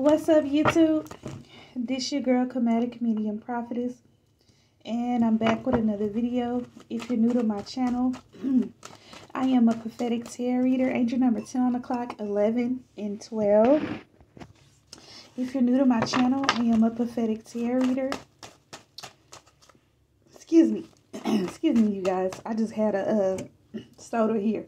What's up, YouTube? This your girl, Chromatic Medium Prophetess, and I'm back with another video. If you're new to my channel, I am a prophetic tarot reader, angel number 10 on the clock, 11 and 12. If you're new to my channel, I am a prophetic tarot reader. Excuse me. Excuse me, you guys. I just had a uh, soda here.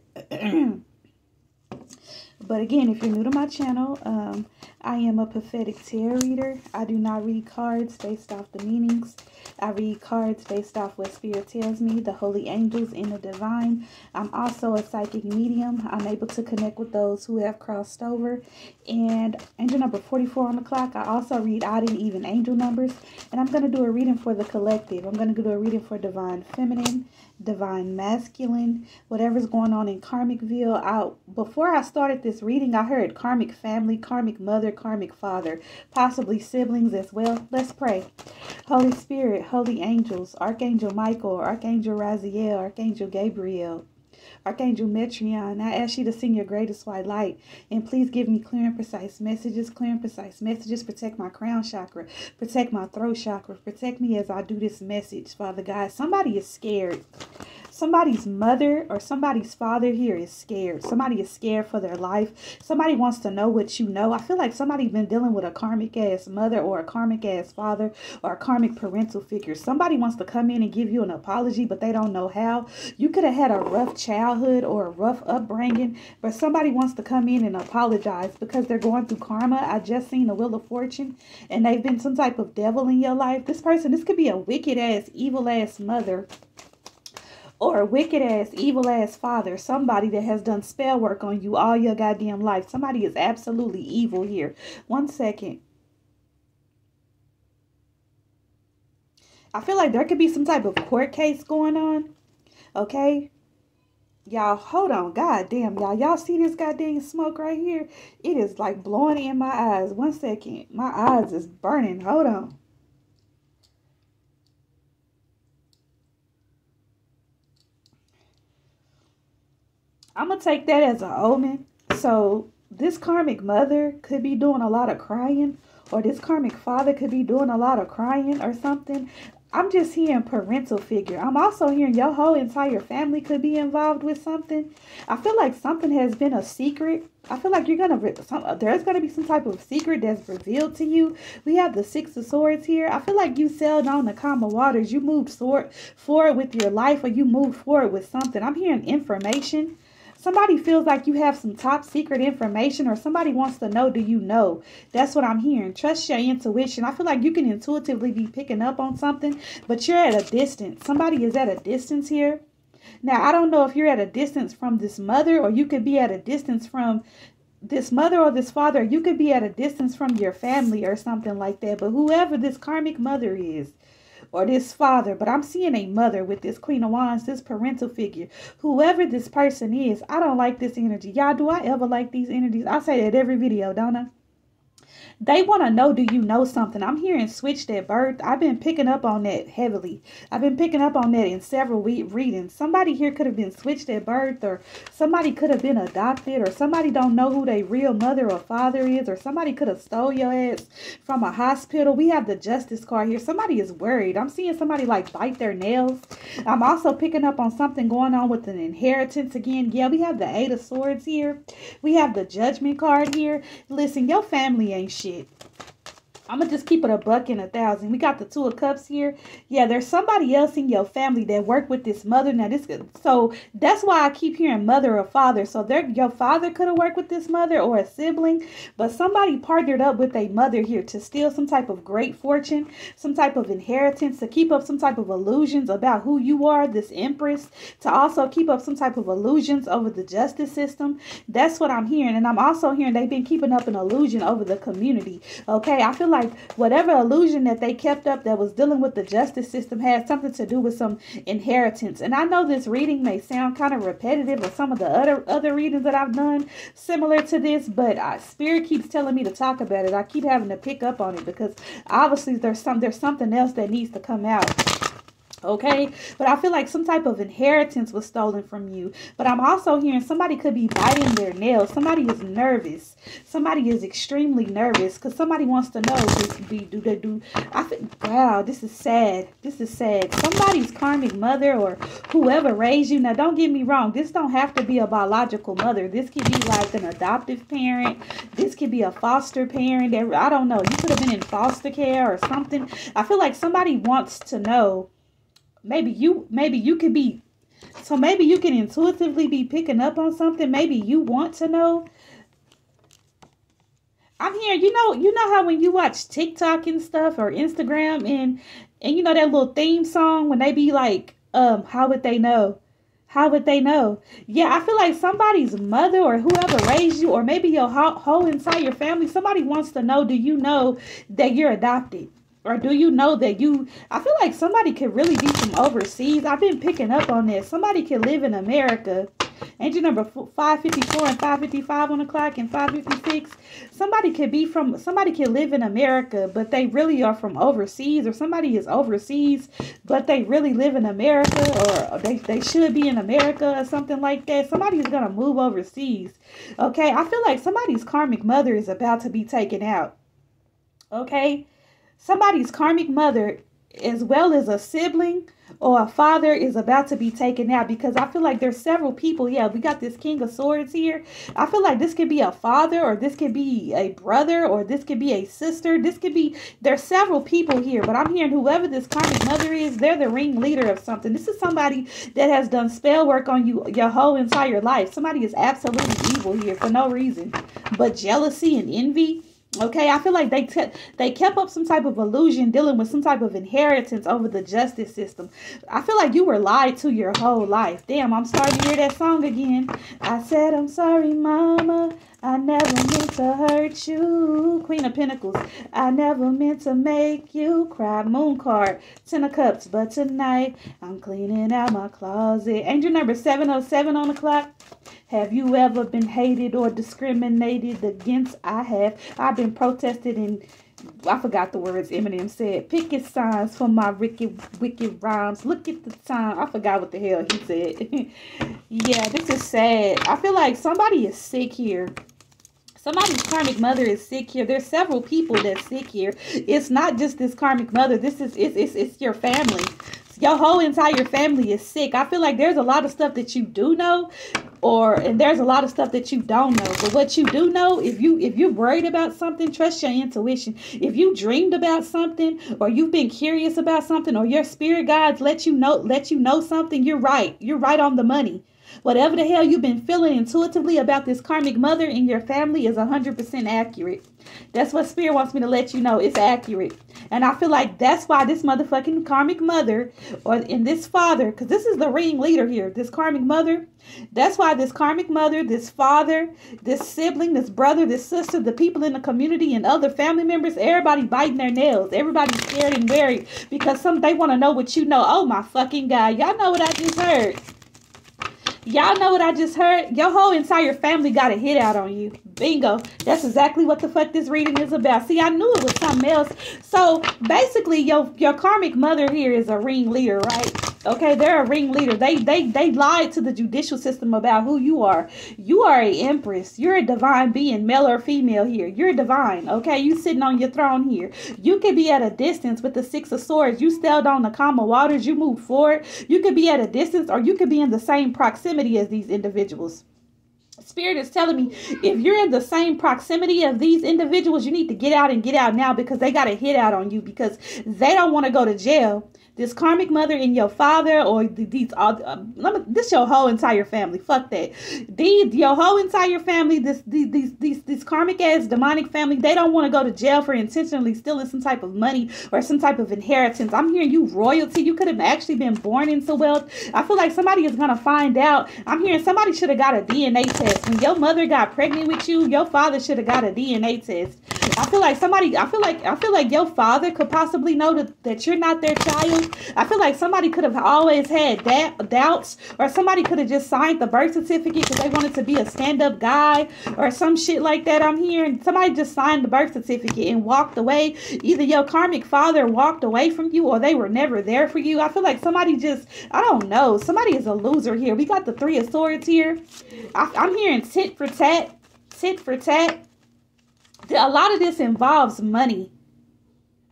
but again, if you're new to my channel, um, I am a prophetic tarot reader. I do not read cards based off the meanings. I read cards based off what Spirit tells me, the holy angels, and the divine. I'm also a psychic medium. I'm able to connect with those who have crossed over. And angel number 44 on the clock, I also read odd and even angel numbers. And I'm going to do a reading for the collective. I'm going to do a reading for divine feminine, divine masculine, whatever's going on in Karmicville. I before I started this reading, I heard karmic family, karmic mother, karmic father, possibly siblings as well. Let's pray. Holy Spirit, holy angels, Archangel Michael, Archangel Raziel, Archangel Gabriel, Archangel Metatron, I ask you to sing your greatest white light. And please give me clear and precise messages, clear and precise messages. Protect my crown chakra, protect my throat chakra, protect me as I do this message, Father God. Somebody is scared somebody's mother or somebody's father here is scared. Somebody is scared for their life. Somebody wants to know what you know. I feel like somebody's been dealing with a karmic ass mother or a karmic ass father or a karmic parental figure. Somebody wants to come in and give you an apology, but they don't know how. You could have had a rough childhood or a rough upbringing, but somebody wants to come in and apologize because they're going through karma. I just seen the Wheel of Fortune and they've been some type of devil in your life. This person, this could be a wicked ass, evil ass mother or a wicked ass, evil ass father, somebody that has done spell work on you all your goddamn life. Somebody is absolutely evil here. One second. I feel like there could be some type of court case going on. Okay? Y'all, hold on. God damn, y'all. Y'all see this goddamn smoke right here? It is like blowing in my eyes. One second. My eyes is burning. Hold on. I'm going to take that as an omen. So this karmic mother could be doing a lot of crying or this karmic father could be doing a lot of crying or something. I'm just hearing parental figure. I'm also hearing your whole entire family could be involved with something. I feel like something has been a secret. I feel like you're gonna some, there's gonna be some type of secret that's revealed to you. We have the six of swords here. I feel like you sailed on the calm waters. You moved forward forward with your life, or you moved forward with something. I'm hearing information somebody feels like you have some top secret information or somebody wants to know do you know? That's what i'm hearing. Trust your intuition. I feel like you can intuitively be picking up on something but you're at a distance. Somebody is at a distance here. Now i don't know if you're at a distance from this mother or you could be at a distance from this mother or this father. You could be at a distance from your family or something like that. But whoever this karmic mother is or this father, but I'm seeing a mother with this Queen of Wands, this parental figure. Whoever this person is, I don't like this energy. Y'all, do I ever like these energies? I say that every video, don't I? They want to know, do you know something? I'm hearing switched at birth. I've been picking up on that heavily. I've been picking up on that in several week readings. Somebody here could have been switched at birth or somebody could have been adopted or somebody don't know who their real mother or father is or somebody could have stole your ass from a hospital. We have the justice card here. Somebody is worried. I'm seeing somebody like bite their nails. I'm also picking up on something going on with an inheritance again. Yeah, we have the eight of swords here. We have the judgment card here. Listen, your family ain't shit shit. I'm gonna just keep it a buck and a thousand. We got the two of cups here. Yeah, there's somebody else in your family that worked with this mother. Now this so that's why I keep hearing mother or father. So there your father could have worked with this mother or a sibling, but somebody partnered up with a mother here to steal some type of great fortune, some type of inheritance, to keep up some type of illusions about who you are, this empress, to also keep up some type of illusions over the justice system. That's what I'm hearing. And I'm also hearing they've been keeping up an illusion over the community. Okay, I feel like whatever illusion that they kept up that was dealing with the justice system had something to do with some inheritance. And I know this reading may sound kind of repetitive of some of the other other readings that I've done similar to this, but uh, spirit keeps telling me to talk about it. I keep having to pick up on it because obviously there's some there's something else that needs to come out. Okay, but I feel like some type of inheritance was stolen from you. But I'm also hearing somebody could be biting their nails. Somebody is nervous. Somebody is extremely nervous because somebody wants to know be, do they do. I think, wow, this is sad. This is sad. Somebody's karmic mother or whoever raised you. Now, don't get me wrong. This don't have to be a biological mother. This could be like an adoptive parent. This could be a foster parent. I don't know. You could have been in foster care or something. I feel like somebody wants to know maybe you maybe you could be so maybe you can intuitively be picking up on something maybe you want to know i'm here you know you know how when you watch tiktok and stuff or instagram and and you know that little theme song when they be like um how would they know how would they know? Yeah, I feel like somebody's mother or whoever raised you, or maybe your whole inside your family, somebody wants to know do you know that you're adopted? Or do you know that you, I feel like somebody could really be from overseas. I've been picking up on this. Somebody could live in America. Angel number 554 and 555 on the clock and 556. Somebody could be from, somebody could live in America, but they really are from overseas. Or somebody is overseas, but they really live in America. Or they, they should be in America or something like that. Somebody is going to move overseas. Okay, I feel like somebody's karmic mother is about to be taken out. Okay somebody's karmic mother as well as a sibling or a father is about to be taken out because I feel like there's several people. Yeah, we got this King of Swords here. I feel like this could be a father or this could be a brother or this could be a sister. This could be, there's several people here, but I'm hearing whoever this karmic mother is, they're the ringleader of something. This is somebody that has done spell work on you your whole entire life. Somebody is absolutely evil here for no reason but jealousy and envy Okay, I feel like they te- they kept up some type of illusion dealing with some type of inheritance over the justice system. I feel like you were lied to your whole life. Damn, I'm starting to hear that song again. I said I'm sorry, mama. I never meant to hurt you. Queen of Pentacles. I never meant to make you cry. Moon card. Ten of Cups. But tonight, I'm cleaning out my closet. Angel number 707 on the clock. Have you ever been hated or discriminated against? I have. I've been protested and I forgot the words Eminem said. Picket signs for my wicked, wicked rhymes. Look at the time. I forgot what the hell he said. yeah, this is sad. I feel like somebody is sick here. Somebody's karmic mother is sick here. There's several people that's sick here. It's not just this karmic mother. This is it's it's, it's your family. Your whole entire family is sick. I feel like there's a lot of stuff that you do know, or and there's a lot of stuff that you don't know. But what you do know, if you if you're worried about something, trust your intuition. If you dreamed about something, or you've been curious about something, or your spirit guides let you know let you know something, you're right. You're right on the money. Whatever the hell you've been feeling intuitively about this karmic mother in your family is 100% accurate. That's what Spirit wants me to let you know. It's accurate. And I feel like that's why this motherfucking karmic mother, or in this father, because this is the ring leader here, this karmic mother, that's why this karmic mother, this father, this sibling, this brother, this sister, the people in the community and other family members, everybody biting their nails. Everybody's scared and worried because some they want to know what you know. Oh my fucking God. Y'all know what I just heard. Y'all know what I just heard? Your whole entire family got a hit out on you. Bingo. That's exactly what the fuck this reading is about. See, I knew it was something else. So basically, your your karmic mother here is a ring leader, right? Okay, they're a ringleader. They they they lied to the judicial system about who you are. You are a empress. You're a divine being, male or female here. You're divine. Okay, you sitting on your throne here. You could be at a distance with the six of swords. You sailed on the calm waters. You moved forward. You could be at a distance, or you could be in the same proximity as these individuals. Spirit is telling me if you're in the same proximity of these individuals, you need to get out and get out now because they got a hit out on you because they don't want to go to jail this karmic mother and your father or these uh, um, this your whole entire family. Fuck that. These your whole entire family this these these these, this karmic ass demonic family they don't want to go to jail for intentionally stealing some type of money or some type of inheritance. I'm hearing you royalty. You could have actually been born into wealth. I feel like somebody is gonna find out. I'm hearing somebody should have got a dna test. When your mother got pregnant with you, your father should have got a DNA test. I feel like somebody I feel like I feel like your father could possibly know that, that you're not their child. I feel like somebody could have always had that doubts or somebody could have just signed the birth certificate because they wanted to be a stand-up guy or some shit like that. I'm hearing somebody just signed the birth certificate and walked away. Either your karmic father walked away from you or they were never there for you. I feel like somebody just I don't know. Somebody is a loser here. We got the three of swords here. I, I'm hearing tit for tat, tit for tat a lot of this involves money.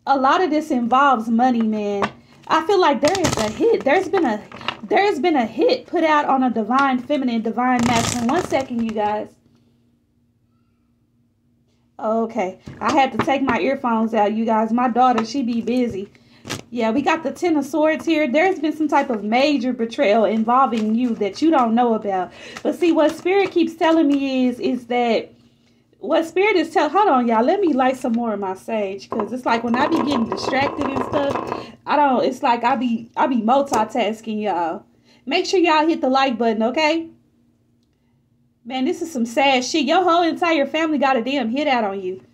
A lot of this involves money, man. I feel like there is a hit. There's been a there's been a hit put out on a divine feminine, divine masculine. One second, you guys. Okay. I had to take my earphones out, you guys. My daughter, she be busy. Yeah, we got the Ten of Swords here. There's been some type of major betrayal involving you that you don't know about. But see, what Spirit keeps telling me is, is that what spirit is telling hold on y'all let me light some more of my sage because it's like when i be getting distracted and stuff i don't it's like i be i be multitasking y'all. Make sure y'all hit the like button okay? Man this is some sad shit. Your whole entire family got a damn hit out on you.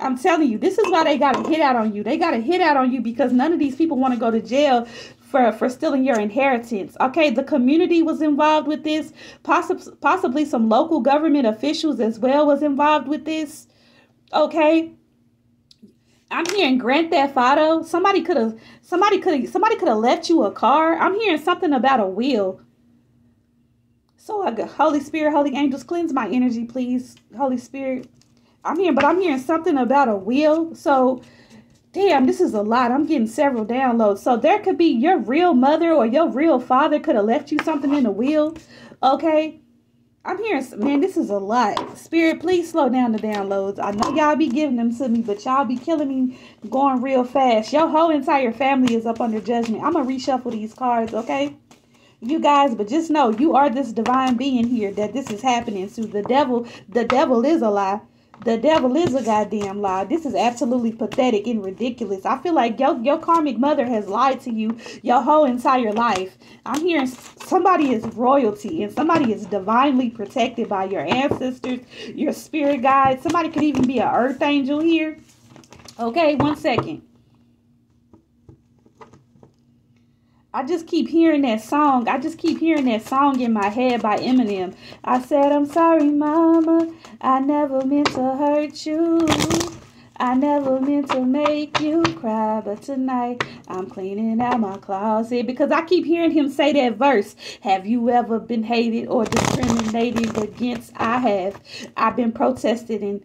I'm telling you this is why they got a hit out on you. They got a hit out on you because none of these people want to go to jail for for stealing your inheritance. Okay, the community was involved with this. Possibly possibly some local government officials as well was involved with this. Okay. I'm hearing Grand Theft Auto. Somebody could have somebody could have somebody could have left you a car. I'm hearing something about a wheel. So I got Holy Spirit, Holy Angels, cleanse my energy, please. Holy Spirit. I'm hearing, but I'm hearing something about a wheel. So damn, this is a lot. I'm getting several downloads. So there could be your real mother or your real father could have left you something in the wheel. Okay. I'm hearing, man, this is a lot. Spirit, please slow down the downloads. I know y'all be giving them to me, but y'all be killing me going real fast. Your whole entire family is up under judgment. I'm going to reshuffle these cards, okay? You guys, but just know you are this divine being here that this is happening to. The devil, the devil is a lie. The devil is a goddamn lie. This is absolutely pathetic and ridiculous. I feel like your, your karmic mother has lied to you your whole entire life. I'm hearing somebody is royalty and somebody is divinely protected by your ancestors, your spirit guides. Somebody could even be an earth angel here. Okay, one second. I just keep hearing that song. I just keep hearing that song in my head by Eminem. I said, I'm sorry, mama. I never meant to hurt you. I never meant to make you cry, but tonight I'm cleaning out my closet because I keep hearing him say that verse. Have you ever been hated or discriminated against? I have. I've been protested and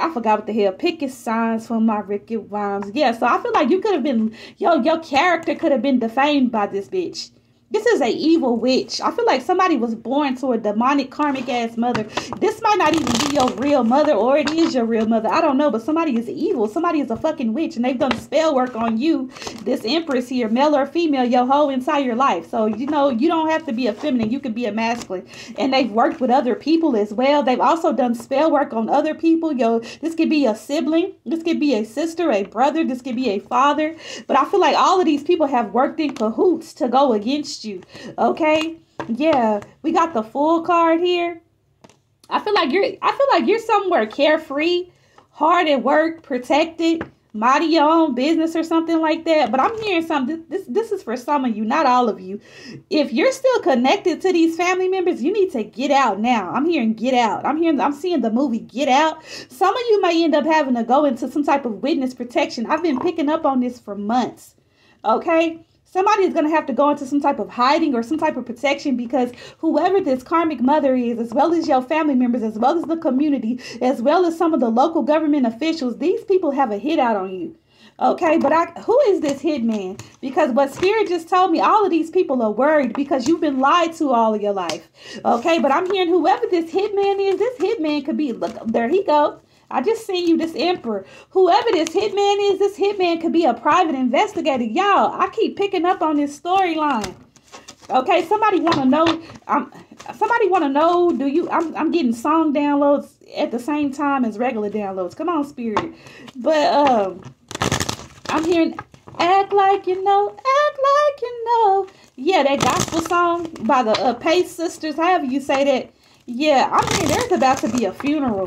I forgot what the hell. Picket signs for my Ricky rhymes. Yeah, so I feel like you could have been yo, your character could have been defamed by this bitch. This is a evil witch. I feel like somebody was born to a demonic karmic ass mother. This might not even be your real mother or it is your real mother. I don't know, but somebody is evil. Somebody is a fucking witch and they've done spell work on you, this empress here, male or female, your whole entire life. So, you know, you don't have to be a feminine. You can be a masculine. And they've worked with other people as well. They've also done spell work on other people. Yo, this could be a sibling. This could be a sister, a brother. This could be a father. But I feel like all of these people have worked in cahoots to go against you. Okay? Yeah, we got the full card here. I feel like you're I feel like you're somewhere carefree, hard at work, protected, mighty your own business or something like that. But I'm hearing something. This this is for some of you, not all of you. If you're still connected to these family members, you need to get out now. I'm hearing get out. I'm hearing I'm seeing the movie Get Out. Some of you may end up having to go into some type of witness protection. I've been picking up on this for months. Okay? Somebody is going to have to go into some type of hiding or some type of protection because whoever this karmic mother is, as well as your family members, as well as the community, as well as some of the local government officials, these people have a hit out on you. Okay, but I who is this hitman? Because what spirit just told me, all of these people are worried because you've been lied to all of your life. Okay, but I'm hearing whoever this hitman is, this hitman could be look there he go. I just seen you, this emperor. Whoever this hitman is, this hitman could be a private investigator. Y'all, I keep picking up on this storyline. Okay, somebody want to know. Um, somebody want to know. Do you? I'm, I'm getting song downloads at the same time as regular downloads. Come on, spirit. But um, I'm hearing act like you know, act like you know. Yeah, that gospel song by the uh, Pace sisters. However you say that Yeah, I'm hearing there's about to be a funeral.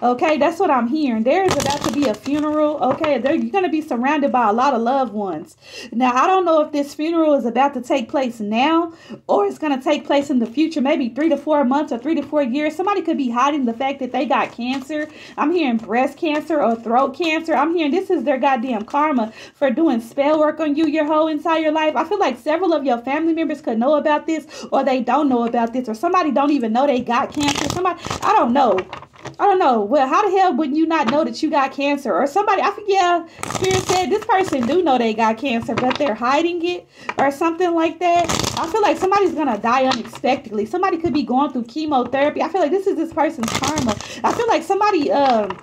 Okay, that's what I'm hearing. There is about to be a funeral. Okay, there you're gonna be surrounded by a lot of loved ones. Now, I don't know if this funeral is about to take place now or it's gonna take place in the future, maybe three to four months or three to four years. Somebody could be hiding the fact that they got cancer. I'm hearing breast cancer or throat cancer. I'm hearing this is their goddamn karma for doing spell work on you your whole entire life. I feel like several of your family members could know about this or they don't know about this or somebody don't even know they got cancer. Somebody I don't know. I don't know. Well, how the hell would you not know that you got cancer? Or somebody, I think, yeah, Spirit said this person do know they got cancer, but they're hiding it or something like that. I feel like somebody's going to die unexpectedly. Somebody could be going through chemotherapy. I feel like this is this person's karma. I feel like somebody, um,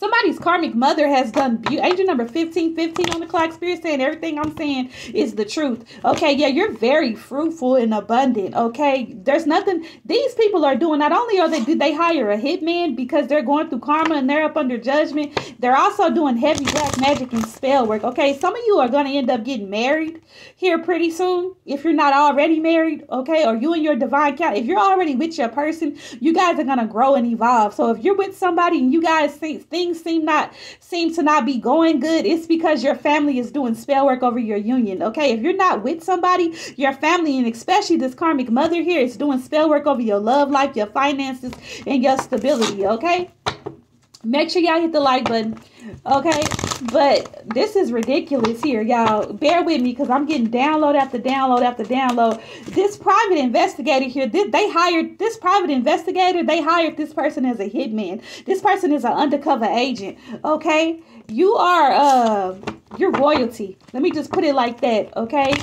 somebody's karmic mother has done be- angel number 1515 on the clock spirit saying everything i'm saying is the truth. Okay yeah you're very fruitful and abundant okay? There's nothing these people are doing not only are they they hire a hitman because they're going through karma and they're up under judgment they're also doing heavy black magic and spell work okay? Some of you are going to end up getting married here pretty soon if you're not already married okay? Or you and your divine count if you're already with your person you guys are going to grow and evolve. So if you're with somebody and you guys think things things seem not seem to not be going good, it's because your family is doing spell work over your union. Okay, if you're not with somebody, your family and especially this karmic mother here is doing spell work over your love life, your finances, and your stability. Okay. Make sure y'all hit the like button. Okay. But this is ridiculous here, y'all. Bear with me because I'm getting download after download after download. This private investigator here, they hired this private investigator, they hired this person as a hitman. This person is an undercover agent. Okay. You are uh your royalty. Let me just put it like that, okay?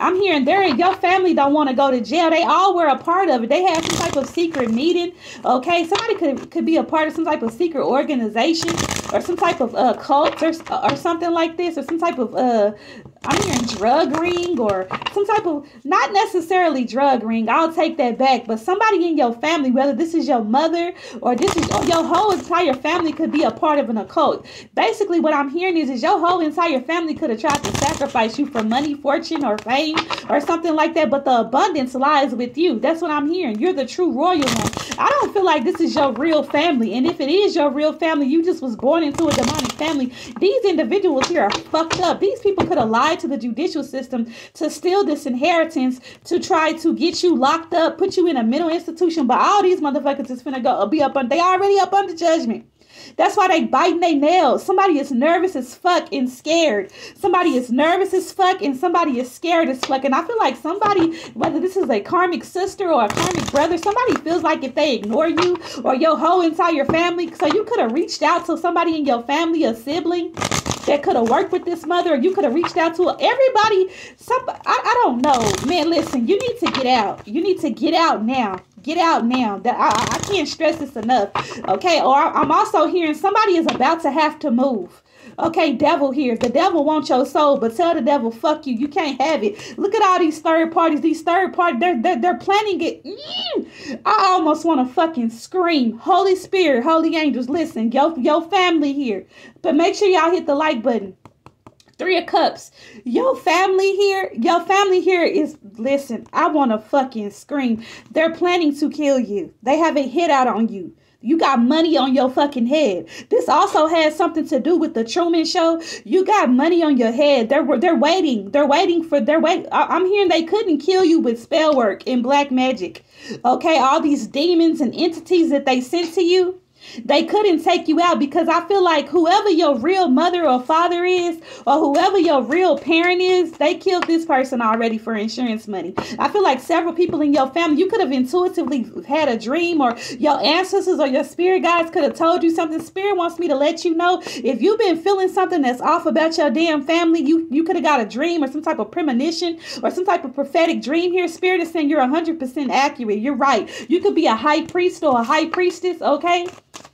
I'm hearing there your family don't want to go to jail. They all were a part of it. They had some type of secret meeting. Okay, somebody could could be a part of some type of secret organization or some type of uh cult or or something like this or some type of uh I'm hearing drug ring or some type of not necessarily drug ring. I'll take that back. But somebody in your family, whether this is your mother or this is or your whole entire family, could be a part of an occult. Basically, what I'm hearing is, is your whole entire family could have tried to sacrifice you for money, fortune, or fame, or something like that. But the abundance lies with you. That's what I'm hearing. You're the true royal one. I don't feel like this is your real family. And if it is your real family, you just was born into a demonic family. These individuals here are fucked up. These people could have lied to the judicial system to steal this inheritance to try to get you locked up, put you in a mental institution. But all these motherfuckers is finna go be up on they already up under judgment. That's why they biting their nails. Somebody is nervous as fuck and scared. Somebody is nervous as fuck and somebody is scared as fuck. And I feel like somebody, whether this is a karmic sister or a karmic brother, somebody feels like if they ignore you or your whole entire family, so you could have reached out to somebody in your family, a sibling, that could have worked with this mother, you could have reached out to everybody. Some I, I don't know, man. Listen, you need to get out. You need to get out now. Get out now. I, I can't stress this enough. Okay. Or I'm also hearing somebody is about to have to move. Okay, devil here. The devil wants your soul, but tell the devil, fuck you. You can't have it. Look at all these third parties. These third parties, they're, they're, they're planning it. Mm, I almost want to fucking scream. Holy Spirit, holy angels, listen, yo, your family here. But make sure y'all hit the like button. Three of Cups. Your family here, your family here is, listen, I want to fucking scream. They're planning to kill you. They have a hit out on you. You got money on your fucking head. This also has something to do with the Truman Show. You got money on your head. They're they're waiting. They're waiting for. They're. I'm hearing they couldn't kill you with spell work and black magic. Okay, all these demons and entities that they sent to you. They couldn't take you out because I feel like whoever your real mother or father is, or whoever your real parent is, they killed this person already for insurance money. I feel like several people in your family, you could have intuitively had a dream, or your ancestors or your spirit guides could have told you something. Spirit wants me to let you know if you've been feeling something that's off about your damn family, you, you could have got a dream or some type of premonition or some type of prophetic dream here. Spirit is saying you're 100% accurate. You're right. You could be a high priest or a high priestess, okay?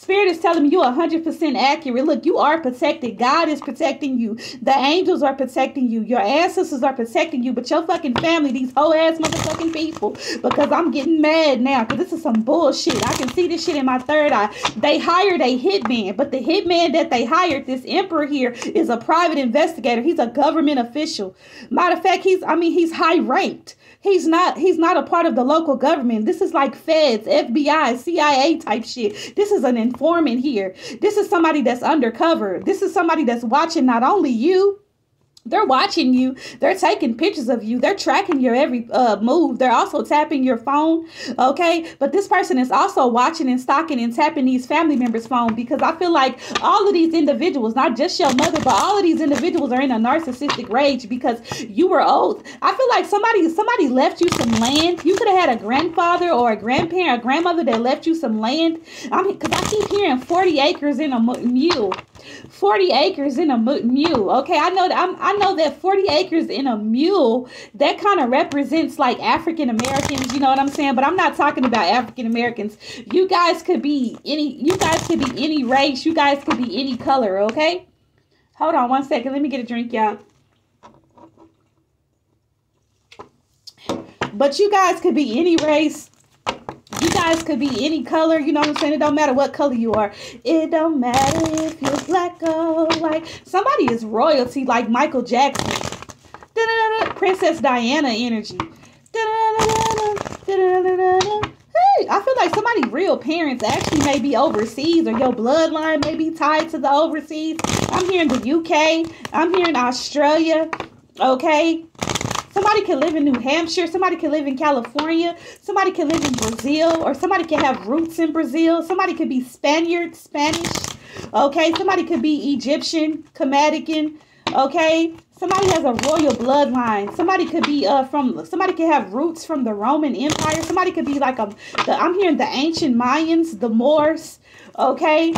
Spirit is telling me you 100% accurate. Look, you are protected. God is protecting you. The angels are protecting you. Your ancestors are protecting you. But your fucking family, these whole ass motherfucking people, because I'm getting mad now because this is some bullshit. I can see this shit in my third eye. They hired a hitman, but the hitman that they hired, this emperor here, is a private investigator. He's a government official. Matter of fact, he's, I mean, he's high ranked. He's not he's not a part of the local government. This is like feds, FBI, CIA type shit. This is an informant here. This is somebody that's undercover. This is somebody that's watching not only you, they're watching you. They're taking pictures of you. They're tracking your every uh, move. They're also tapping your phone. Okay. But this person is also watching and stalking and tapping these family members' phone because I feel like all of these individuals, not just your mother, but all of these individuals are in a narcissistic rage because you were old. I feel like somebody somebody left you some land. You could have had a grandfather or a grandparent, a grandmother that left you some land. I mean, because I keep hearing 40 acres in a mule. 40 acres in a mule. Okay, I know that I'm, I know that 40 acres in a mule that kind of represents like African Americans, you know what I'm saying? But I'm not talking about African Americans. You guys could be any you guys could be any race, you guys could be any color, okay? Hold on one second. Let me get a drink, y'all. But you guys could be any race, you guys could be any color, you know what I'm saying? It don't matter what color you are. It don't matter if you're black or white. Somebody is royalty like Michael Jackson. Da-da-da-da. Princess Diana energy. Hey, I feel like somebody real parents actually may be overseas or your bloodline may be tied to the overseas. I'm here in the UK. I'm here in Australia. Okay. Somebody can live in New Hampshire. Somebody can live in California. Somebody can live in Brazil, or somebody can have roots in Brazil. Somebody could be Spaniard, Spanish. Okay, somebody could be Egyptian, Kemetican. Okay, somebody has a royal bloodline. Somebody could be uh from. Somebody could have roots from the Roman Empire. Somebody could be like a. The, I'm hearing the ancient Mayans, the Moors. Okay,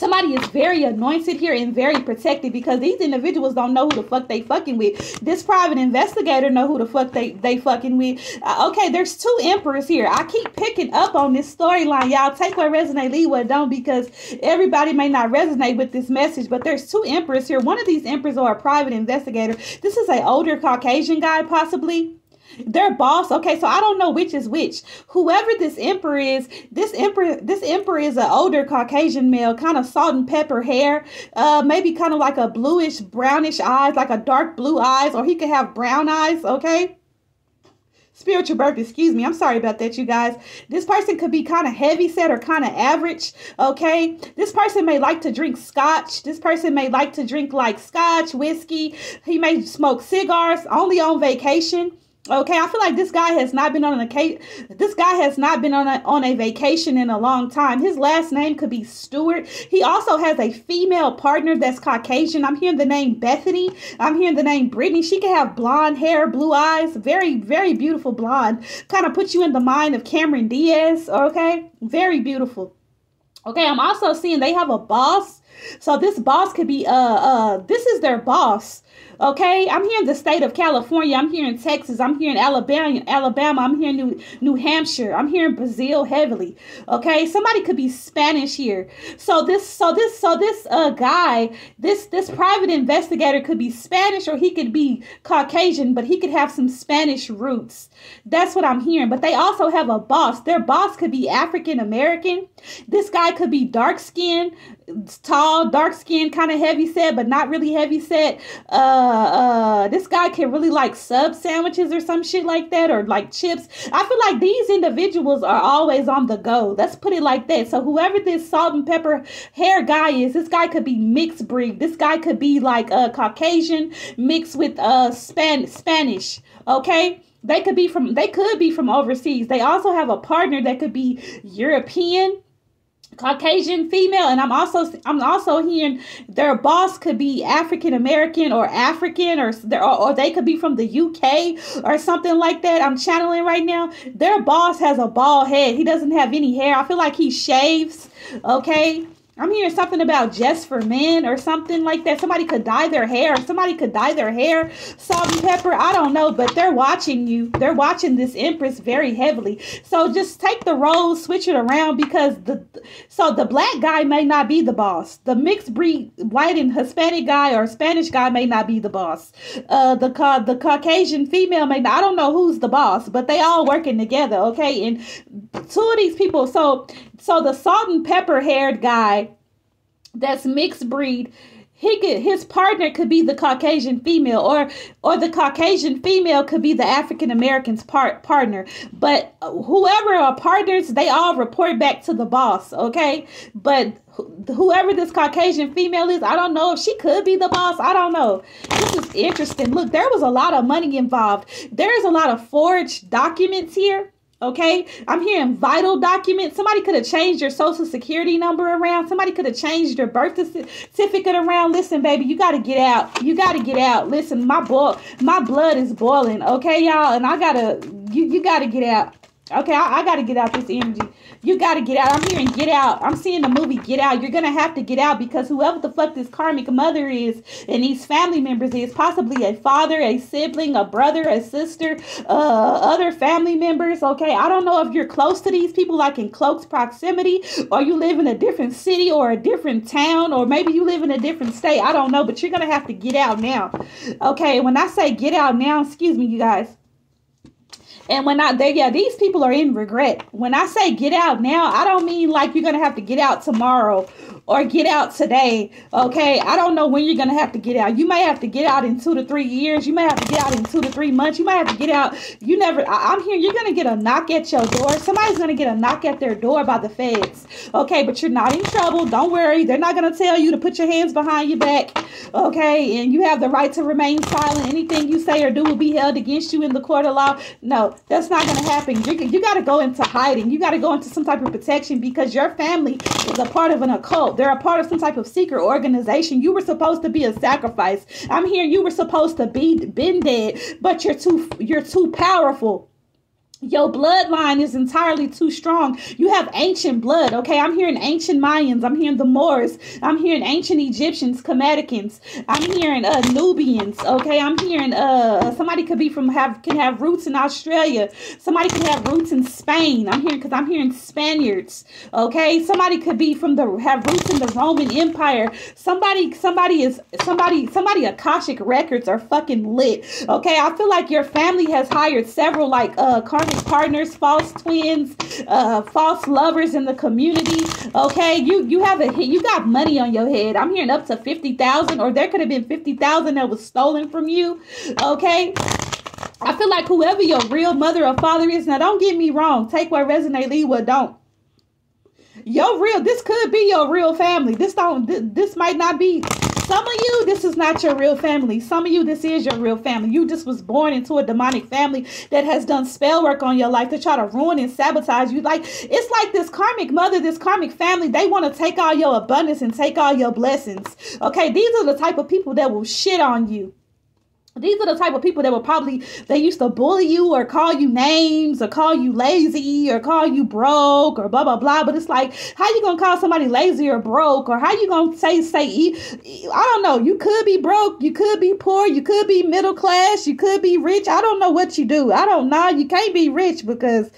Somebody is very anointed here and very protected because these individuals don't know who the fuck they fucking with. This private investigator know who the fuck they they fucking with. Uh, okay, there's two emperors here. I keep picking up on this storyline. Y'all take what resonate, leave what don't because everybody may not resonate with this message. But there's two emperors here. One of these emperors are a private investigator. This is a older Caucasian guy, possibly their boss. Okay so i don't know which is which. Whoever this emperor is this emperor this emperor is an older caucasian male kind of salt and pepper hair uh maybe kind of like a bluish brownish eyes like a dark blue eyes or he could have brown eyes okay? Spiritual birth excuse me. I'm sorry about that you guys. This person could be kind of heavy set or kind of average okay? This person may like to drink scotch. This person may like to drink like scotch whiskey. He may smoke cigars only on vacation Okay, I feel like this guy has not been on a this guy has not been on a, on a vacation in a long time. His last name could be Stewart. He also has a female partner that's Caucasian. I'm hearing the name Bethany. I'm hearing the name Brittany. She can have blonde hair, blue eyes, very very beautiful blonde. Kind of puts you in the mind of Cameron Diaz. Okay, very beautiful. Okay, I'm also seeing they have a boss. So this boss could be uh uh this is their boss Okay, I'm here in the state of California. I'm here in Texas. I'm here in Alabama. Alabama. I'm here in New, New Hampshire. I'm here in Brazil heavily. Okay, somebody could be Spanish here. So this, so this, so this uh guy, this this private investigator could be Spanish or he could be Caucasian, but he could have some Spanish roots. That's what I'm hearing. But they also have a boss. Their boss could be African American. This guy could be dark skinned, tall, dark skinned, kind of heavy set, but not really heavy set. Uh uh this guy can really like sub sandwiches or some shit like that or like chips. I feel like these individuals are always on the go. Let's put it like that. So whoever this salt and pepper hair guy is, this guy could be mixed breed. This guy could be like a uh, Caucasian mixed with uh Span Spanish. Okay? They could be from they could be from overseas. They also have a partner that could be European Caucasian female, and I'm also I'm also hearing their boss could be African American or African, or, or or they could be from the UK or something like that. I'm channeling right now. Their boss has a bald head. He doesn't have any hair. I feel like he shaves. Okay. I'm hearing something about just for men or something like that. Somebody could dye their hair. Somebody could dye their hair salt and pepper. I don't know, but they're watching you. They're watching this Empress very heavily. So just take the roles, switch it around because the so the black guy may not be the boss. The mixed breed white and Hispanic guy or Spanish guy may not be the boss. Uh, the ca- the Caucasian female may not. I don't know who's the boss, but they all working together. Okay, and two of these people. So so the salt and pepper haired guy that's mixed breed he could his partner could be the caucasian female or or the caucasian female could be the african american's part partner. But whoever are partners they all report back to the boss okay? But whoever this caucasian female is i don't know if she could be the boss i don't know. This is interesting. Look there was a lot of money involved. There's a lot of forged documents here Okay, I'm hearing vital documents. Somebody could have changed your social security number around. Somebody could have changed your birth certificate around. Listen, baby, you got to get out. You got to get out. Listen, my boil, my blood is boiling. Okay, y'all, and I gotta, you, you got to get out. Okay, I, I got to get out this energy. You got to get out. I'm hearing get out. I'm seeing the movie Get Out. You're going to have to get out because whoever the fuck this karmic mother is and these family members is possibly a father, a sibling, a brother, a sister, uh, other family members. Okay, I don't know if you're close to these people, like in close proximity, or you live in a different city or a different town, or maybe you live in a different state. I don't know, but you're going to have to get out now. Okay, when I say get out now, excuse me, you guys and when I they yeah, these people are in regret. When I say get out now, I don't mean like you're gonna have to get out tomorrow or get out today. Okay. I don't know when you're gonna have to get out. You may have to get out in two to three years. You may have to get out in two to three months. You might have to get out. You never I, I'm here. You're gonna get a knock at your door. Somebody's gonna get a knock at their door by the feds. Okay, but you're not in trouble. Don't worry. They're not gonna tell you to put your hands behind your back. Okay, and you have the right to remain silent. Anything you say or do will be held against you in the court of law. No, that's not going to happen. You, you got to go into hiding. You got to go into some type of protection because your family is a part of an occult. They're a part of some type of secret organization. You were supposed to be a sacrifice. I'm here. You were supposed to be been dead, but you're too you're too powerful your bloodline is entirely too strong. You have ancient blood, okay? I'm hearing ancient Mayans. I'm hearing the Moors. I'm hearing ancient Egyptians, Kemeticans. I'm hearing uh, Nubians, okay? I'm hearing uh somebody could be from have can have roots in Australia. Somebody could have roots in Spain. I'm hearing because I'm hearing Spaniards, okay? Somebody could be from the have roots in the Roman Empire. Somebody, somebody is somebody, somebody Akashic records are fucking lit, okay? I feel like your family has hired several like uh partners, false twins, uh, false lovers in the community. Okay, you you have a you got money on your head. I'm hearing up to fifty thousand, or there could have been fifty thousand that was stolen from you. Okay. I feel like whoever your real mother or father is, now don't get me wrong, take what resonate, leave what don't your real this could be your real family this don't this, this might not be some of you, this is not your real family. Some of you, this is your real family. You just was born into a demonic family that has done spell work on your life to try to ruin and sabotage you. Like it's like this karmic mother, this karmic family, they want to take all your abundance and take all your blessings. Okay, these are the type of people that will shit on you. These are the type of people that will probably they used to bully you or call you names or call you lazy or call you broke or blah blah blah. But it's like, how you gonna call somebody lazy or broke or how you gonna say say I don't know. You could be broke, you could be poor, you could be middle class, you could be rich. I don't know what you do. I don't know. You can't be rich because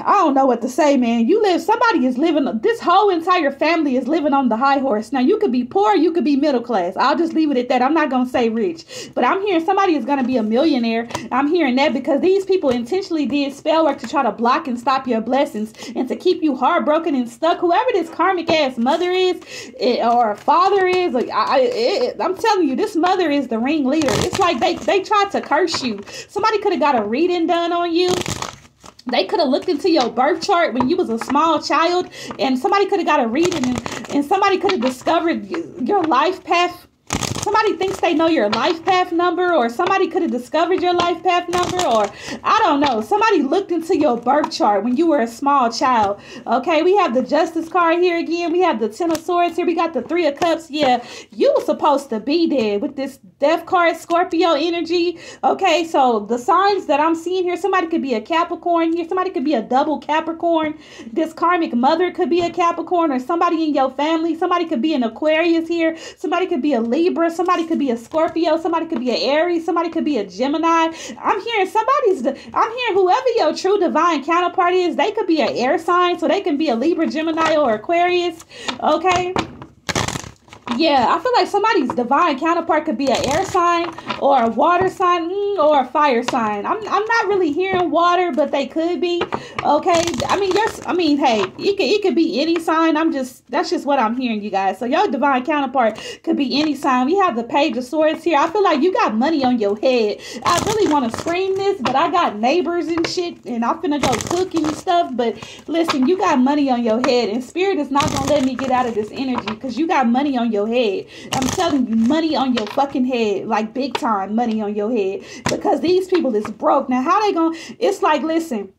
I don't know what to say, man. You live, somebody is living, this whole entire family is living on the high horse. Now, you could be poor, you could be middle class. I'll just leave it at that. I'm not going to say rich, but I'm hearing somebody is going to be a millionaire. I'm hearing that because these people intentionally did spell work to try to block and stop your blessings and to keep you heartbroken and stuck. Whoever this karmic ass mother is it, or father is, like I, it, eh, eh, I'm telling you, this mother is the ringleader. It's like they, they tried to curse you. Somebody could have got a reading done on you they could have looked into your birth chart when you was a small child and somebody could have got a reading and, and somebody could have discovered your life path somebody thinks they know your life path number, or somebody could have discovered your life path number, or I don't know. Somebody looked into your birth chart when you were a small child. Okay, we have the Justice card here again. We have the Ten of Swords here. We got the Three of Cups. Yeah, you were supposed to be there with this Death card, Scorpio energy. Okay, so the signs that I'm seeing here, somebody could be a Capricorn here. Somebody could be a double Capricorn. This karmic mother could be a Capricorn, or somebody in your family. Somebody could be an Aquarius here. Somebody could be a Libra. Somebody could be a Scorpio. Somebody could be an Aries. Somebody could be a Gemini. I'm hearing somebody's. I'm hearing whoever your true divine counterpart is. They could be an air sign, so they can be a Libra, Gemini, or Aquarius. Okay. Yeah, I feel like somebody's divine counterpart could be an air sign or a water sign mm, or a fire sign. I'm, I'm not really hearing water, but they could be. Okay, I mean, yes, I mean, hey, it could it could be any sign. I'm just that's just what I'm hearing, you guys. So your divine counterpart could be any sign. We have the page of swords here. I feel like you got money on your head. I really want to scream this, but I got neighbors and shit, and I'm finna go cooking and stuff. But listen, you got money on your head, and spirit is not gonna let me get out of this energy because you got money on your head. I'm telling you, money on your fucking head, like big time money on your head, because these people is broke. Now, how they gonna? It's like, listen.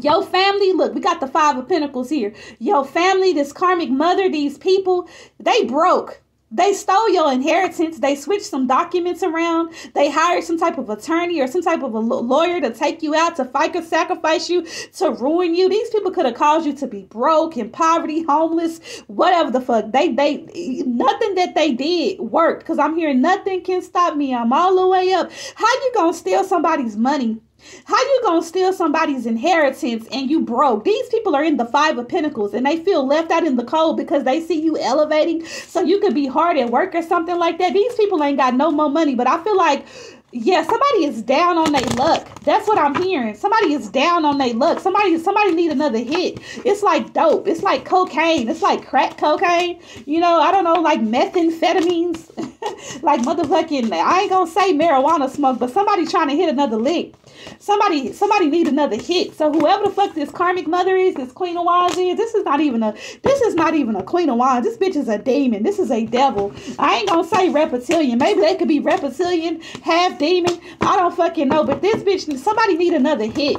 Your family, look, we got the five of pentacles here. Your family, this karmic mother, these people, they broke. They stole your inheritance. They switched some documents around. They hired some type of attorney or some type of a lawyer to take you out, to fight or sacrifice you, to ruin you. These people could have caused you to be broke, in poverty, homeless, whatever the fuck. They, they, nothing that they did worked because I'm hearing nothing can stop me. I'm all the way up. How you gonna steal somebody's money? How you gonna steal somebody's inheritance and you broke? These people are in the five of pentacles and they feel left out in the cold because they see you elevating so you could be hard at work or something like that. These people ain't got no more money, but I feel like yeah, somebody is down on their luck. That's what I'm hearing. Somebody is down on their luck. Somebody somebody need another hit. It's like dope. It's like cocaine. It's like crack cocaine. You know, I don't know, like methamphetamines. like motherfucking I ain't gonna say marijuana smoke, but somebody trying to hit another lick. Somebody, somebody need another hit. So whoever the fuck this karmic mother is, this queen of wands is, this is not even a, this is not even a queen of wands. This bitch is a demon. This is a devil. I ain't gonna say reptilian. Maybe they could be reptilian, half demon. I don't fucking know. But this bitch, somebody need another hit.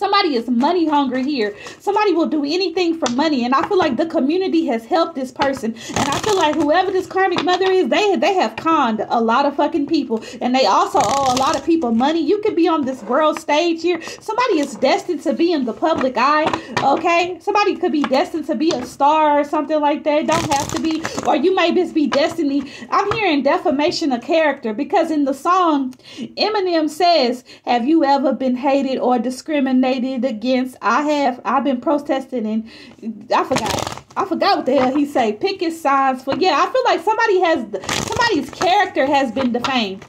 Somebody is money hungry here. Somebody will do anything for money. And I feel like the community has helped this person. And I feel like whoever this karmic mother is, they, they have conned a lot of fucking people. And they also owe a lot of people money. You could be on this world stage here. Somebody is destined to be in the public eye. Okay? Somebody could be destined to be a star or something like that. Don't have to be. Or you may just be destiny. I'm hearing defamation of character because in the song, Eminem says, Have you ever been hated or discriminated? Against. I have I've been protesting and I forgot. I forgot what the hell he say. Picket signs for yeah. I feel like somebody has somebody's character has been defamed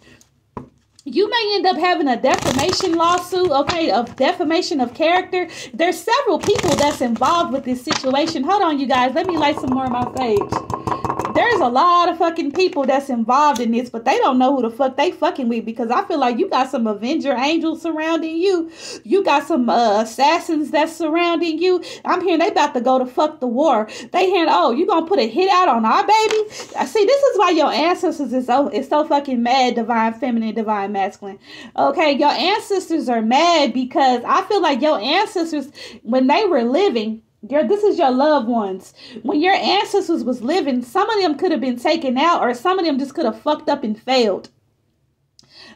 you may end up having a defamation lawsuit, okay, of defamation of character. There's several people that's involved with this situation. Hold on, you guys. Let me light some more of my sage there's a lot of fucking people that's involved in this, but they don't know who the fuck they fucking with because I feel like you got some Avenger angels surrounding you. You got some uh, assassins that's surrounding you. I'm hearing they about to go to fuck the war. They hearing, oh, you gonna put a hit out on our baby? I see. This is why your ancestors is so is so fucking mad. Divine feminine, divine masculine. Okay, your ancestors are mad because I feel like your ancestors when they were living your, this is your loved ones. When your ancestors was living, some of them could have been taken out, or some of them just could have fucked up and failed.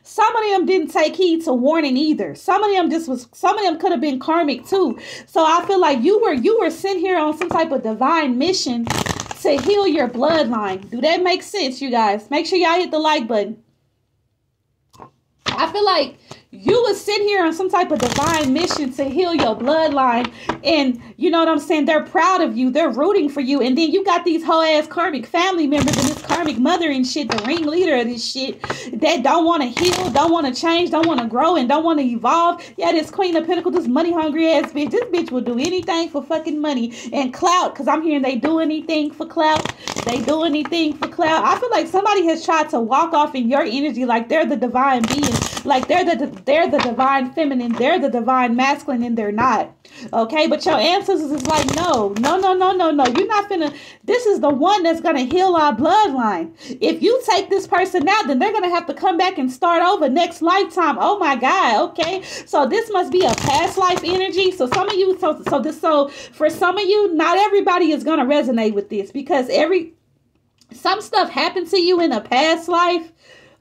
Some of them didn't take heed to warning either. Some of them just was. Some of them could have been karmic too. So I feel like you were you were sent here on some type of divine mission to heal your bloodline. Do that make sense, you guys? Make sure y'all hit the like button. I feel like you would sit here on some type of divine mission to heal your bloodline. And you know what i'm saying? They're proud of you. They're rooting for you. And then you got these whole ass karmic family members and this karmic mother and shit the ringleader of this shit that don't want to heal don't want to change don't want to grow and don't want to evolve. Yeah this queen of pentacles this money hungry ass bitch this bitch will do anything for fucking money and clout because i'm hearing they do anything for clout. They do anything for clout. I feel like somebody has tried to walk off in your energy like they're the divine being Like they're the they're the divine feminine, they're the divine masculine, and they're not. Okay, but your ancestors is like, no, no, no, no, no, no. You're not gonna. This is the one that's gonna heal our bloodline. If you take this person out, then they're gonna have to come back and start over next lifetime. Oh my God. Okay, so this must be a past life energy. So some of you, so so this, so for some of you, not everybody is gonna resonate with this because every some stuff happened to you in a past life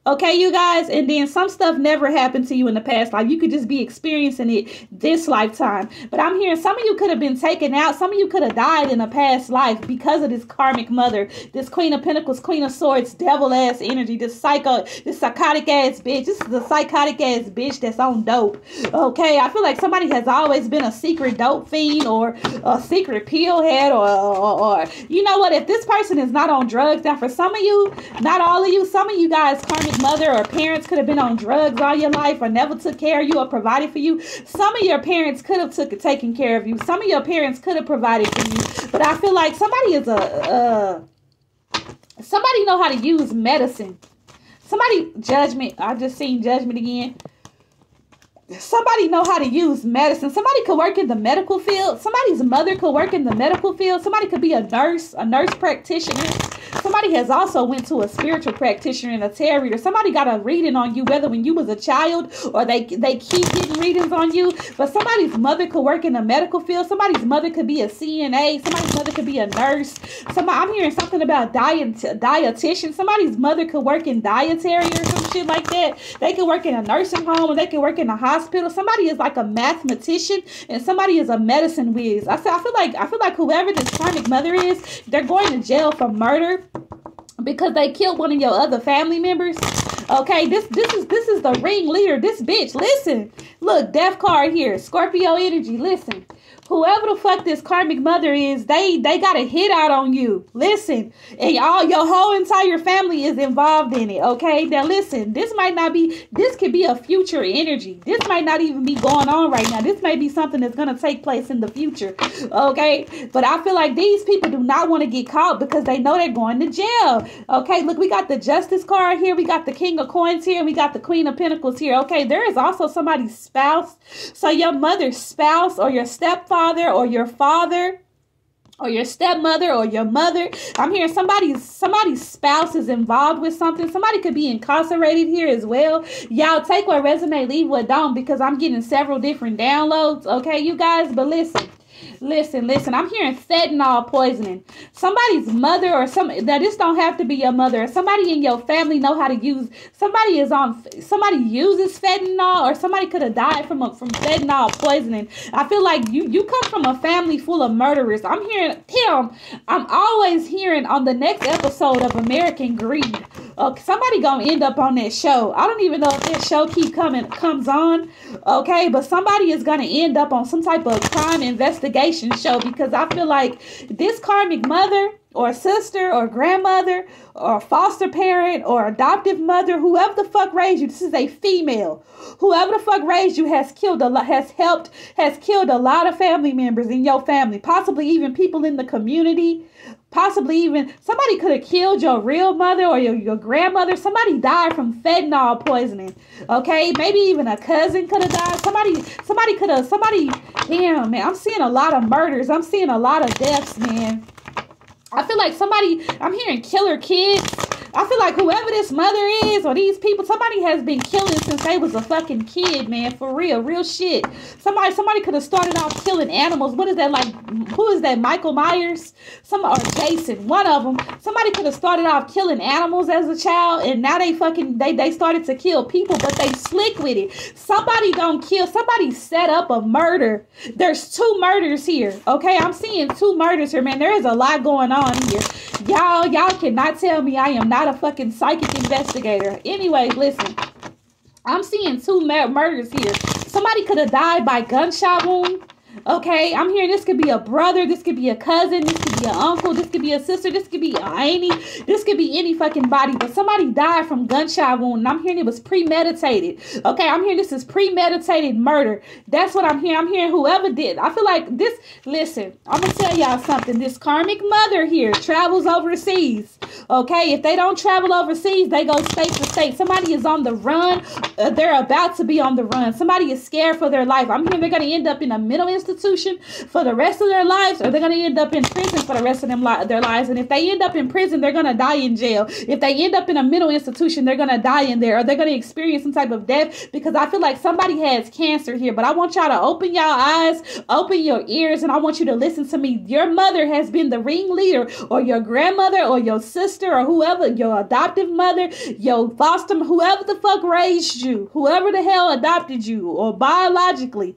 Okay, you guys, and then some stuff never happened to you in the past life. You could just be experiencing it this lifetime. But I'm hearing some of you could have been taken out. Some of you could have died in a past life because of this karmic mother, this Queen of Pentacles, Queen of Swords, devil ass energy, this psycho, this psychotic ass bitch. This is a psychotic ass bitch that's on dope. Okay, I feel like somebody has always been a secret dope fiend or a secret pill head or, or, or you know what? If this person is not on drugs, now for some of you, not all of you, some of you guys karmic mother or parents could have been on drugs all your life or never took care of you or provided for you. Some of your parents could have took taken care of you. Some of your parents could have provided for you. But I feel like somebody is a uh, somebody know how to use medicine. Somebody judgment. I just seen judgment again somebody know how to use medicine. Somebody could work in the medical field. Somebody's mother could work in the medical field. Somebody could be a nurse a nurse practitioner. Somebody has also went to a spiritual practitioner and a tarot reader. Somebody got a reading on you whether when you was a child or they they keep getting readings on you. But somebody's mother could work in the medical field. Somebody's mother could be a cna somebody's mother could be a nurse. Somebody i'm hearing something about diet dietitian. Somebody's mother could work in dietary or some shit like that. They could work in a nursing home or they could work in a hospital hospital. Somebody is like a mathematician and somebody is a medicine whiz. I feel, I feel like I feel like whoever this karmic mother is, they're going to jail for murder because they killed one of your other family members. Okay, this this is this is the ring leader. This bitch, listen. Look, death card here. Scorpio energy. Listen whoever the fuck this karmic mother is, they they got a hit out on you. Listen, and all your whole entire family is involved in it. Okay, now listen, this might not be. This could be a future energy. This might not even be going on right now. This may be something that's gonna take place in the future. Okay, but I feel like these people do not want to get caught because they know they're going to jail. Okay, look, we got the Justice card here. We got the King of Coins here. We got the Queen of Pentacles here. Okay, there is also somebody's spouse. So your mother's spouse or your stepfather stepfather or your father or your stepmother or your mother. I'm hearing somebody's somebody's spouse is involved with something. Somebody could be incarcerated here as well. Y'all take what resonate, leave what don't, because I'm getting several different downloads. Okay, you guys, but listen. Listen, listen. I'm hearing fentanyl poisoning. Somebody's mother or some that this don't have to be your mother. Somebody in your family know how to use. Somebody is on. Somebody uses fentanyl, or somebody could have died from a, from fentanyl poisoning. I feel like you you come from a family full of murderers. I'm hearing Tim. I'm always hearing on the next episode of American Greed. Uh, somebody gonna end up on that show. I don't even know if that show keep coming comes on. Okay, but somebody is gonna end up on some type of crime investigation show because I feel like this karmic mother or sister or grandmother or foster parent or adoptive mother, whoever the fuck raised you, this is a female. Whoever the fuck raised you has killed a lot, has helped, has killed a lot of family members in your family, possibly even people in the community possibly even somebody could have killed your real mother or your, your grandmother. Somebody died from fentanyl poisoning. Okay, maybe even a cousin could have died. Somebody, somebody could have, somebody, damn, man, I'm seeing a lot of murders. I'm seeing a lot of deaths, man. I feel like somebody, I'm hearing killer kids. I feel like whoever this mother is or these people, somebody has been killing since they was a fucking kid, man. For real, real shit. Somebody, somebody could have started off killing animals. What is that like? Who is that? Michael Myers, some or Jason, one of them. Somebody could have started off killing animals as a child, and now they fucking they they started to kill people, but they slick with it. Somebody don't kill. Somebody set up a murder. There's two murders here. Okay, I'm seeing two murders here, man. There is a lot going on here. Y'all, y'all cannot tell me I am not not a fucking psychic investigator. Anyway, listen. I'm seeing two murders here. Somebody could have died by gunshot wound. Okay, I'm hearing this could be a brother, this could be a cousin, this could be an uncle, this could be a sister, this could be any, this could be any fucking body. But somebody died from gunshot wound, and I'm hearing it was premeditated. Okay, I'm hearing this is premeditated murder. That's what I'm hearing. I'm hearing whoever did. I feel like this. Listen, I'm gonna tell y'all something. This karmic mother here travels overseas. Okay, if they don't travel overseas, they go state to state. Somebody is on the run. Uh, they're about to be on the run. Somebody is scared for their life. I'm hearing they're gonna end up in a mental institution for the rest of their lives, or they're gonna end up in prison for the rest of them their lives. And if they end up in prison, they're gonna die in jail. If they end up in a mental institution, they're gonna die in there, or they're gonna experience some type of death because I feel like somebody has cancer here. But I want y'all to open y'all eyes, open your ears, and I want you to listen to me. Your mother has been the ringleader, or your grandmother, or your sister, or whoever, your adoptive mother, your foster, whoever the fuck raised you, whoever the hell adopted you, or biologically.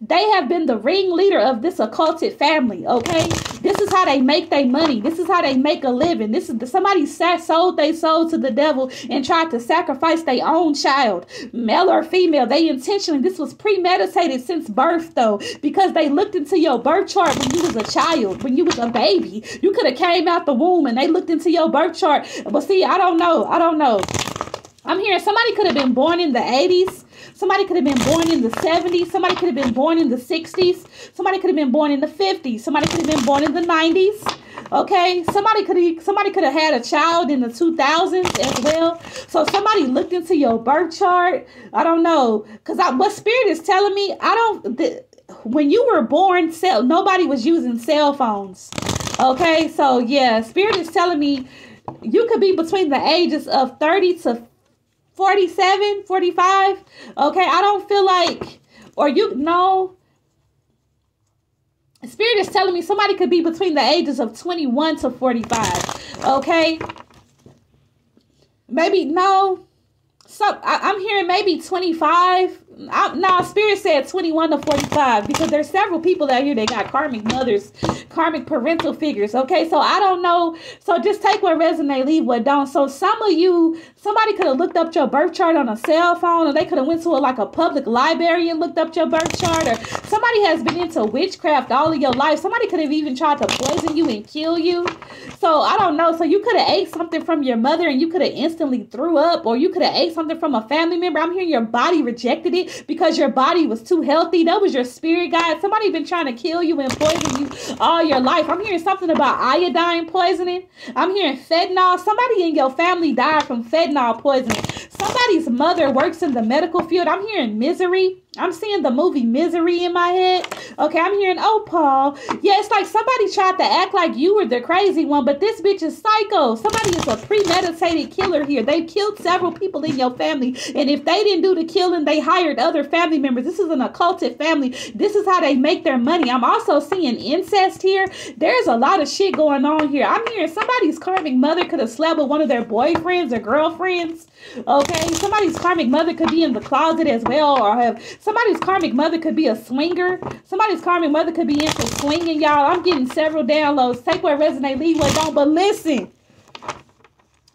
They have been the ringleader of this occulted family, okay? This is how they make their money. This is how they make a living. This is the, somebody sat, sold they soul to the devil and tried to sacrifice their own child, male or female. They intentionally, this was premeditated since birth, though, because they looked into your birth chart when you was a child, when you was a baby. You could have came out the womb and they looked into your birth chart. But see, I don't know. I don't know. I'm hearing somebody could have been born in the 80s Somebody could have been born in the 70s. Somebody could have been born in the 60s. Somebody could have been born in the 50s. Somebody could have been born in the 90s. Okay, somebody could have somebody could have had a child in the 2000s as well. So somebody looked into your birth chart. I don't know, cause I, what spirit is telling me, I don't. The, when you were born, cell nobody was using cell phones. Okay, so yeah, spirit is telling me you could be between the ages of 30 to 47, 45. Okay, I don't feel like, or you know, Spirit is telling me somebody could be between the ages of 21 to 45. Okay, maybe no. So I, am hearing maybe 25 I, nah, Spirit said 21 to 45 because there's several people out here that got karmic mothers, karmic parental figures. Okay, so I don't know. So just take what resonate, leave what don't. So some of you, somebody could have looked up your birth chart on a cell phone, or they could have went to a, like a public library and looked up your birth chart, or somebody has been into witchcraft all of your life. Somebody could have even tried to poison you and kill you. So I don't know. So you could have ate something from your mother and you could have instantly threw up, or you could have ate something from a family member. I'm hearing your body rejected it because your body was too healthy. That was your spirit guide. Somebody been trying to kill you and poison you all your life. I'm hearing something about iodine poisoning. I'm hearing fentanyl. Somebody in your family died from fentanyl poisoning. Somebody's mother works in the medical field. I'm hearing misery. I'm seeing the movie Misery in my head. Okay, I'm hearing, oh, Paul. Yeah, it's like somebody tried to act like you were the crazy one, but this bitch is psycho. Somebody is a premeditated killer here. They've killed several people in your family. And if they didn't do the killing, they hired other family members. This is an occulted family. This is how they make their money. I'm also seeing incest here. There's a lot of shit going on here. I'm hearing somebody's karmic mother could have slept with one of their boyfriends or girlfriends. Okay, somebody's karmic mother could be in the closet as well or have Somebody's karmic mother could be a swinger. Somebody's karmic mother could be into swinging, y'all. I'm getting several downloads. Take what resonate, leave what don't. But listen,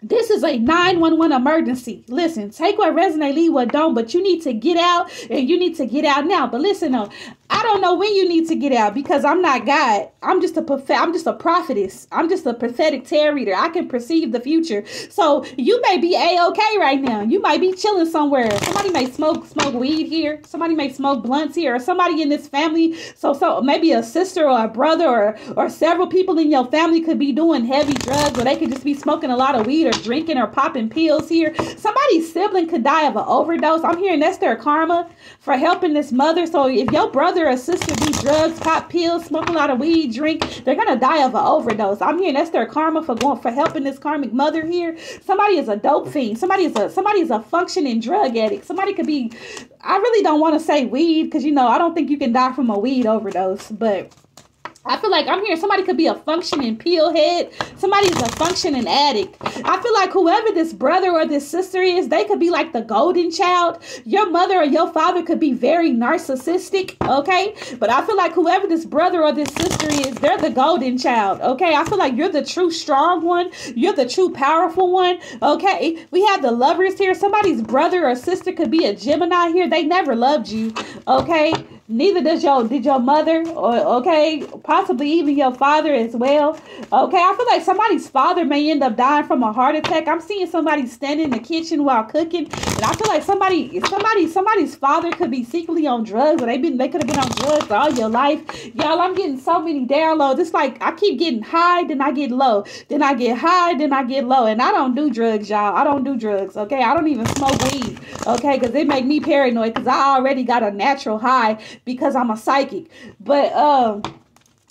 this is a 911 emergency. Listen, take what resonate, leave what don't, but you need to get out and you need to get out now. But listen though, I don't know when you need to get out because I'm not God. I'm just a prophet. I'm just a prophetess. I'm just a prophetic tarot reader. I can perceive the future. So you may be a okay right now. You might be chilling somewhere. Somebody may smoke smoke weed here. Somebody may smoke blunts here, or somebody in this family. So so maybe a sister or a brother or or several people in your family could be doing heavy drugs, or they could just be smoking a lot of weed or drinking or popping pills here. Somebody's sibling could die of an overdose. I'm hearing that's their karma for helping this mother. So if your brother or sister do drugs, pop pills, smoke a lot of weed, drink, they're gonna die of an overdose. I'm hearing that's their karma for going for helping this karmic mother here. Somebody is a dope fiend. Somebody is a somebody is a functioning drug addict. Somebody could be. I really don't want to say weed because you know I don't think you can die from a weed overdose, but I feel like I'm hearing somebody could be a functioning pill head. Somebody's a functioning addict. I feel like whoever this brother or this sister is, they could be like the golden child. Your mother or your father could be very narcissistic, okay? But I feel like whoever this brother or this sister is, they're the golden child, okay? I feel like you're the true strong one. You're the true powerful one, okay? We have the lovers here. Somebody's brother or sister could be a Gemini here. They never loved you, okay? Neither does your did your mother or okay, possibly even your father as well. Okay, I feel like somebody's father may end up dying from a heart attack. I'm seeing somebody standing in the kitchen while cooking, and I feel like somebody somebody somebody's father could be secretly on drugs or they been they could have been on drugs all your life. Y'all, I'm getting so many downloads. It's like I keep getting high, then I get low, then I get high, then I get low, and I don't do drugs, y'all. I don't do drugs. Okay, I don't even smoke weed. Okay, because it make me paranoid because I already got a natural high because I'm a psychic. But um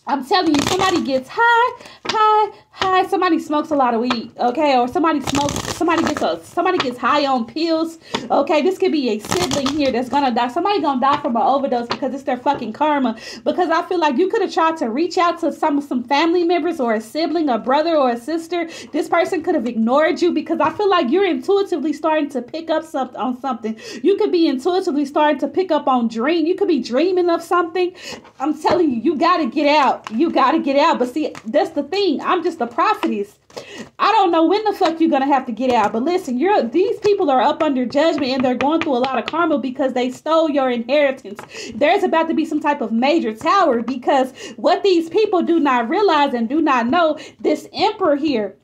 I'm telling you, somebody gets high, high, high. Somebody smokes a lot of weed, okay? Or somebody smokes, somebody gets a, somebody gets high on pills, okay? This could be a sibling here that's gonna die. Somebody gonna die from an overdose because it's their fucking karma. Because I feel like you could have tried to reach out to some some family members or a sibling, a brother or a sister. This person could have ignored you because I feel like you're intuitively starting to pick up something on something. You could be intuitively starting to pick up on dream. You could be dreaming of something. I'm telling you, you gotta get out out. You got to get out. But see, that's the thing. I'm just a prophetess. I don't know when the fuck you're gonna have to get out. But listen, you're these people are up under judgment and they're going through a lot of karma because they stole your inheritance. There's about to be some type of major tower because what these people do not realize and do not know, this emperor here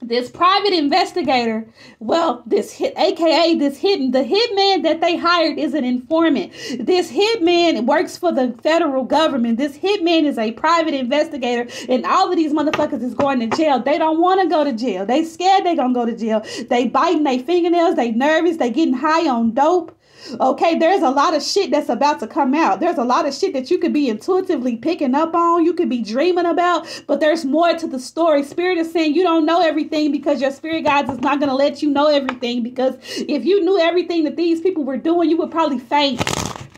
this private investigator, well, this hit, aka this hidden, the hitman that they hired is an informant. This hitman works for the federal government. This hitman is a private investigator, and all of these motherfuckers is going to jail. They don't want to go to jail. They scared they gonna go to jail. They biting their fingernails. They nervous. They getting high on dope. Okay, there's a lot of shit that's about to come out. There's a lot of shit that you could be intuitively picking up on, you could be dreaming about, but there's more to the story. Spirit is saying you don't know everything because your spirit guides is not going to let you know everything because if you knew everything that these people were doing, you would probably faint.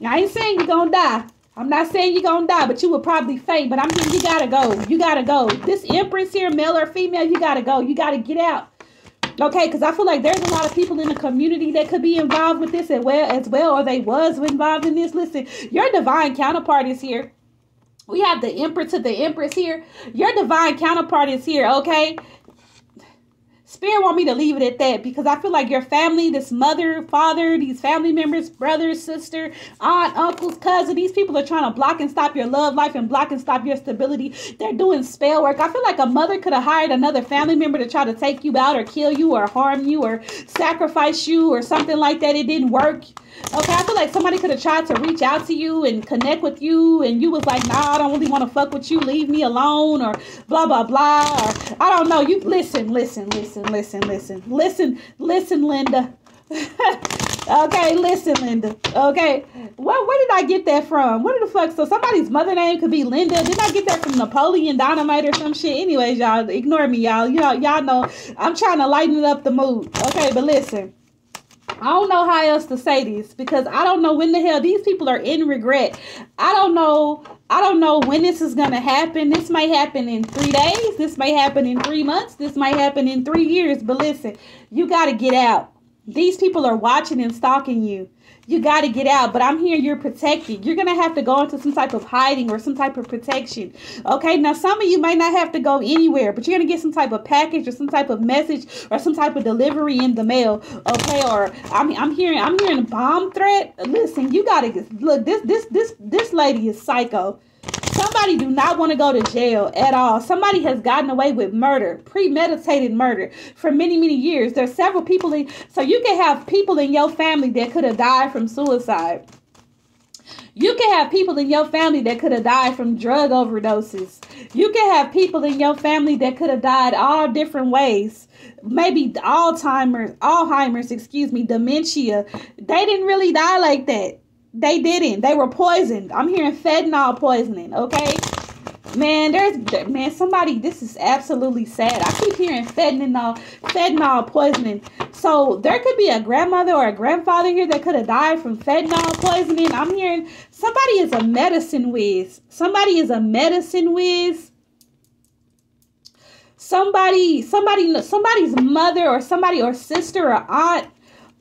I ain't saying you're going to die. I'm not saying you're gonna die, but you would probably faint. But I'm saying you gotta go. You gotta go. This empress here, male or female, you gotta go. You gotta get out. Okay, because I feel like there's a lot of people in the community that could be involved with this as well, as well, or they was involved in this. Listen, your divine counterpart is here. We have the emperor to the empress here. Your divine counterpart is here, okay? Spirit want me to leave it at that because I feel like your family, this mother, father, these family members, brothers, sister, aunt, uncles, cousin, these people are trying to block and stop your love life and block and stop your stability. They're doing spell work. I feel like a mother could have hired another family member to try to take you out or kill you or harm you or sacrifice you or something like that. It didn't work. Okay, I feel like somebody could have tried to reach out to you and connect with you, and you was like, "Nah, I don't really want to fuck with you. Leave me alone," or blah blah blah. Or I don't know. You listen, listen, listen, listen, listen, listen, listen, Linda. okay, listen, Linda. Okay, where where did I get that from? Where the fuck? So somebody's mother name could be Linda. Did I get that from Napoleon Dynamite or some shit? Anyways, y'all ignore me, y'all. Y'all y'all know I'm trying to lighten up the mood. Okay, but listen. I don't know how else to say this because I don't know when the hell these people are in regret. I don't know. I don't know when this is going to happen. This may happen in three days. This may happen in three months. This might happen in three years. But listen, you got to get out. These people are watching and stalking you you got to get out. But I'm here, you're protected. You're going to have to go into some type of hiding or some type of protection. Okay, now some of you might not have to go anywhere, but you're going to get some type of package or some type of message or some type of delivery in the mail. Okay, or I'm, I'm hearing I'm hearing a bomb threat. Listen, you got to look. This this this this lady is psycho. Somebody do not want to go to jail at all. Somebody has gotten away with murder, premeditated murder for many, many years. There's several people in, so you can have people in your family that could have died from suicide. You can have people in your family that could have died from drug overdoses. You can have people in your family that could have died all different ways. Maybe Alzheimer's, Alzheimer's, excuse me, dementia. They didn't really die like that. They didn't. They were poisoned. I'm hearing fentanyl poisoning, okay? Man, there's man, somebody this is absolutely sad. I keep hearing fentanyl fentanyl poisoning. So there could be a grandmother or a grandfather here that could have died from fentanyl poisoning. I'm hearing somebody is a medicine whiz. Somebody is a medicine whiz. Somebody, somebody, somebody's mother or somebody or sister or aunt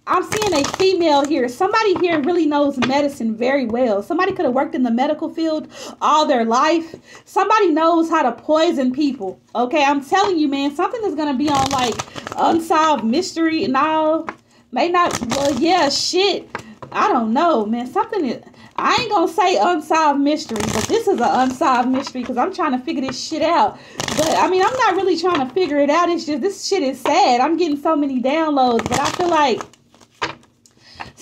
I'm seeing a female here. Somebody here really knows medicine very well. Somebody could have worked in the medical field all their life. Somebody knows how to poison people. Okay, I'm telling you, man, something is going to be on like unsolved mystery and all. May not, well, yeah, shit. I don't know, man. Something is, I ain't gonna say unsolved mystery, but this is an unsolved mystery because I'm trying to figure this shit out. But I mean, I'm not really trying to figure it out. It's just this shit is sad. I'm getting so many downloads, but I feel like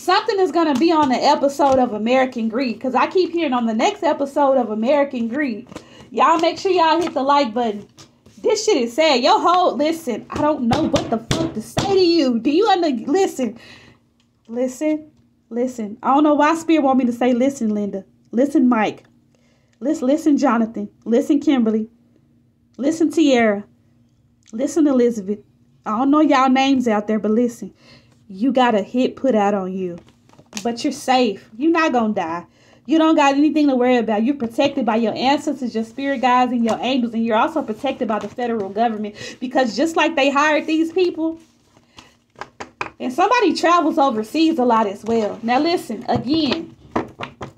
something is gonna be on the episode of American Greed because I keep hearing on the next episode of American Greed. Y'all make sure y'all hit the like button. This shit is sad. Yo, hold, listen. I don't know what the fuck to say to you. Do you under listen? Listen. Listen, I don't know why Spirit want me to say listen, Linda. Listen, Mike. Listen, listen, Jonathan. Listen, Kimberly. Listen, Tiara. Listen, Elizabeth. I don't know y'all names out there, but listen. You got a hit put out on you. But you're safe. You're not gonna die. You don't got anything to worry about. You're protected by your ancestors, your spirit guides, and your angels, and you're also protected by the federal government. Because just like they hired these people, and somebody travels overseas a lot as well. Now listen, again,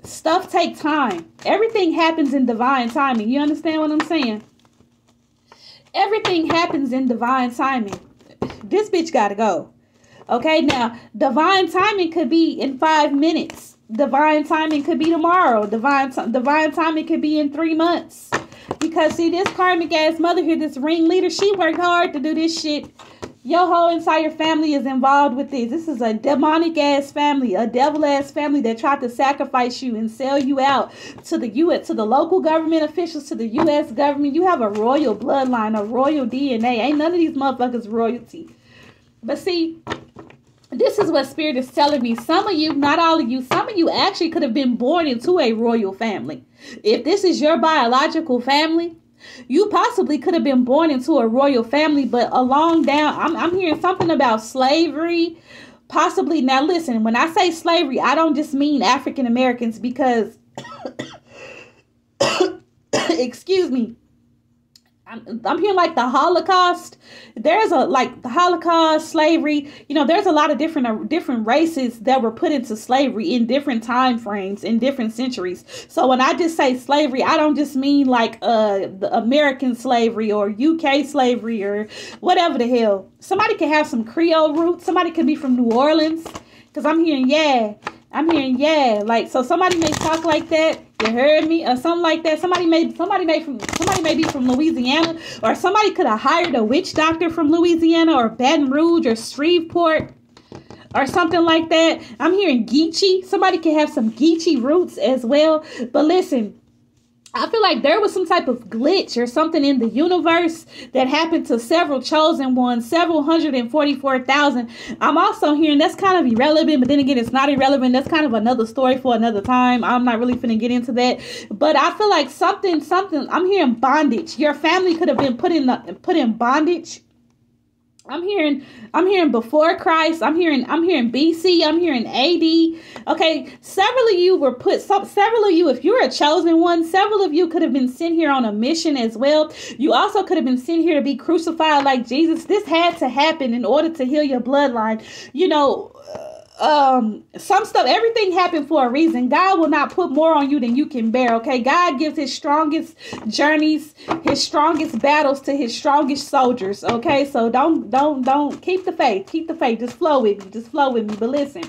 stuff take time. Everything happens in divine timing. You understand what I'm saying? Everything happens in divine timing. This bitch gotta go. Okay, now divine timing could be in five minutes. Divine timing could be tomorrow. Divine divine timing could be in three months. Because see, this karmic ass mother here, this ringleader, she worked hard to do this shit your whole entire family is involved with this. This is a demonic ass family, a devil ass family that tried to sacrifice you and sell you out to the U.S. to the local government officials, to the U.S. government. You have a royal bloodline, a royal DNA. Ain't none of these motherfuckers royalty. But see, this is what spirit is telling me. Some of you, not all of you, some of you actually could have been born into a royal family. If this is your biological family, you possibly could have been born into a royal family, but along down, I'm, I'm hearing something about slavery. Possibly. Now, listen, when I say slavery, I don't just mean African Americans because, excuse me, I'm, hearing like the Holocaust. There's a like the Holocaust, slavery. You know, there's a lot of different uh, different races that were put into slavery in different time frames in different centuries. So when I just say slavery, I don't just mean like uh the American slavery or UK slavery or whatever the hell. Somebody can have some Creole roots. Somebody could be from New Orleans. Cause I'm hearing yeah, I'm hearing yeah, like so somebody may talk like that. You heard me, or something like that. Somebody may somebody may from somebody may be from Louisiana, or somebody could have hired a witch doctor from Louisiana or Baton Rouge or Shreveport or something like that. I'm hearing Geechee. Somebody could have some Geechee roots as well. But listen, I feel like there was some type of glitch or something in the universe that happened to several chosen ones, several hundred and forty-four thousand. I'm also hearing that's kind of irrelevant, but then again, it's not irrelevant. That's kind of another story for another time. I'm not really finna get into that, but I feel like something, something. I'm hearing bondage. Your family could have been put in put in bondage I'm hearing I'm hearing before Christ. I'm hearing I'm hearing BC. I'm hearing AD. Okay, several of you were put some several of you if you're a chosen one, several of you could have been sent here on a mission as well. You also could have been sent here to be crucified like Jesus. This had to happen in order to heal your bloodline. You know, um some stuff everything happened for a reason. God will not put more on you than you can bear okay? God gives his strongest journeys his strongest battles to his strongest soldiers okay? So don't don't don't keep the faith keep the faith. Just flow with me just flow with me. But listen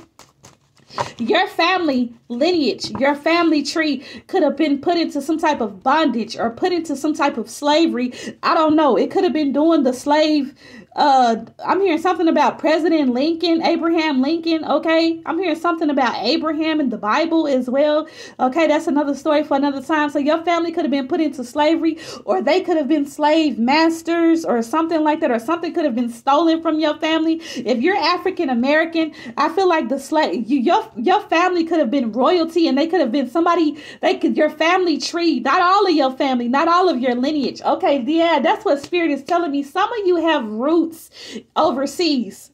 your family lineage, your family tree could have been put into some type of bondage or put into some type of slavery. I don't know. It could have been doing the slave uh i'm hearing something about president lincoln abraham lincoln okay? I'm hearing something about abraham in the bible as well okay? That's another story for another time. So your family could have been put into slavery or they could have been slave masters or something like that or something could have been stolen from your family. If you're african american i feel like the slave you your your family could have been royalty and they could have been somebody they could your family tree not all of your family not all of your lineage okay? Yeah that's what spirit is telling me. Some of you have roots roots overseas.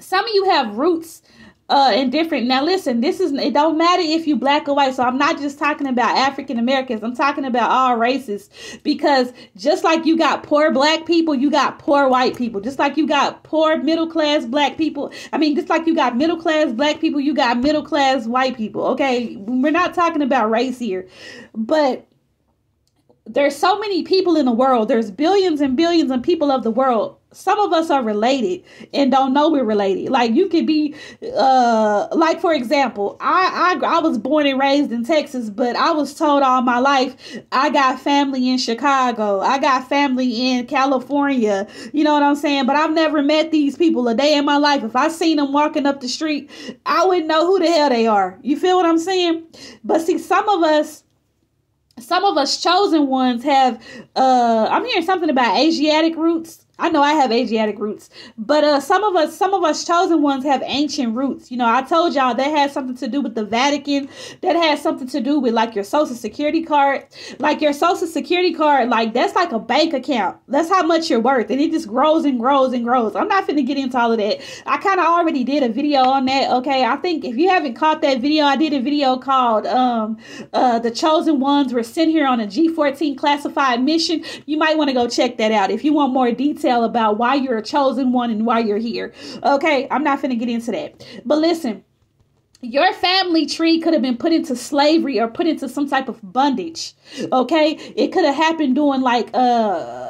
Some of you have roots uh in different now listen this is it don't matter if you black or white so i'm not just talking about african americans i'm talking about all races because just like you got poor black people you got poor white people just like you got poor middle class black people i mean just like you got middle class black people you got middle class white people okay we're not talking about race here but there's so many people in the world. There's billions and billions of people of the world. some of us are related and don't know we're related. Like you could be, uh, like for example, I, I I was born and raised in Texas, but I was told all my life I got family in Chicago, I got family in California. You know what I'm saying? But I've never met these people a day in my life. If I seen them walking up the street, I wouldn't know who the hell they are. You feel what I'm saying? But see, some of us some of us chosen ones have uh i'm hearing something about asiatic roots I know I have Asiatic roots, but uh, some of us, some of us chosen ones have ancient roots. You know, I told y'all that has something to do with the Vatican. That has something to do with like your Social Security card, like your Social Security card. Like that's like a bank account. That's how much you're worth, and it just grows and grows and grows. I'm not finna get into all of that. I kind of already did a video on that. Okay, I think if you haven't caught that video, I did a video called um uh the chosen ones were sent here on a G14 classified mission. You might want to go check that out if you want more details detail about why you're a chosen one and why you're here. Okay, I'm not going to get into that. But listen, your family tree could have been put into slavery or put into some type of bondage. Okay, it could have happened during like uh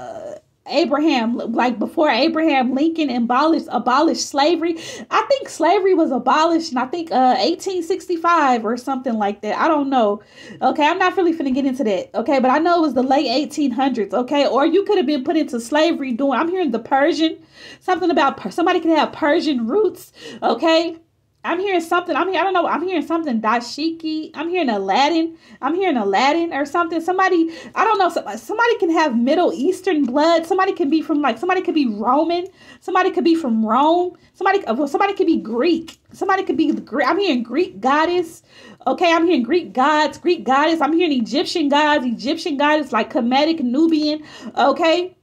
Abraham, like before Abraham Lincoln abolished abolished slavery. I think slavery was abolished in I think uh 1865 or something like that. I don't know. Okay, I'm not really finna get into that. Okay, but I know it was the late 1800s. Okay, or you could have been put into slavery doing. I'm hearing the Persian, something about somebody could have Persian roots. Okay, I'm hearing something. I'm here. I don't know. I'm hearing something. Dashiki. I'm hearing Aladdin. I'm hearing Aladdin or something. Somebody. I don't know. Somebody, somebody can have Middle Eastern blood. Somebody can be from like. Somebody could be Roman. Somebody could be from Rome. Somebody. Uh, well, Somebody could be Greek. Somebody could be Greek. I'm hearing Greek goddess. Okay, I'm hearing Greek gods, Greek goddess. I'm hearing Egyptian gods, Egyptian goddess like Kemetic, Nubian. Okay,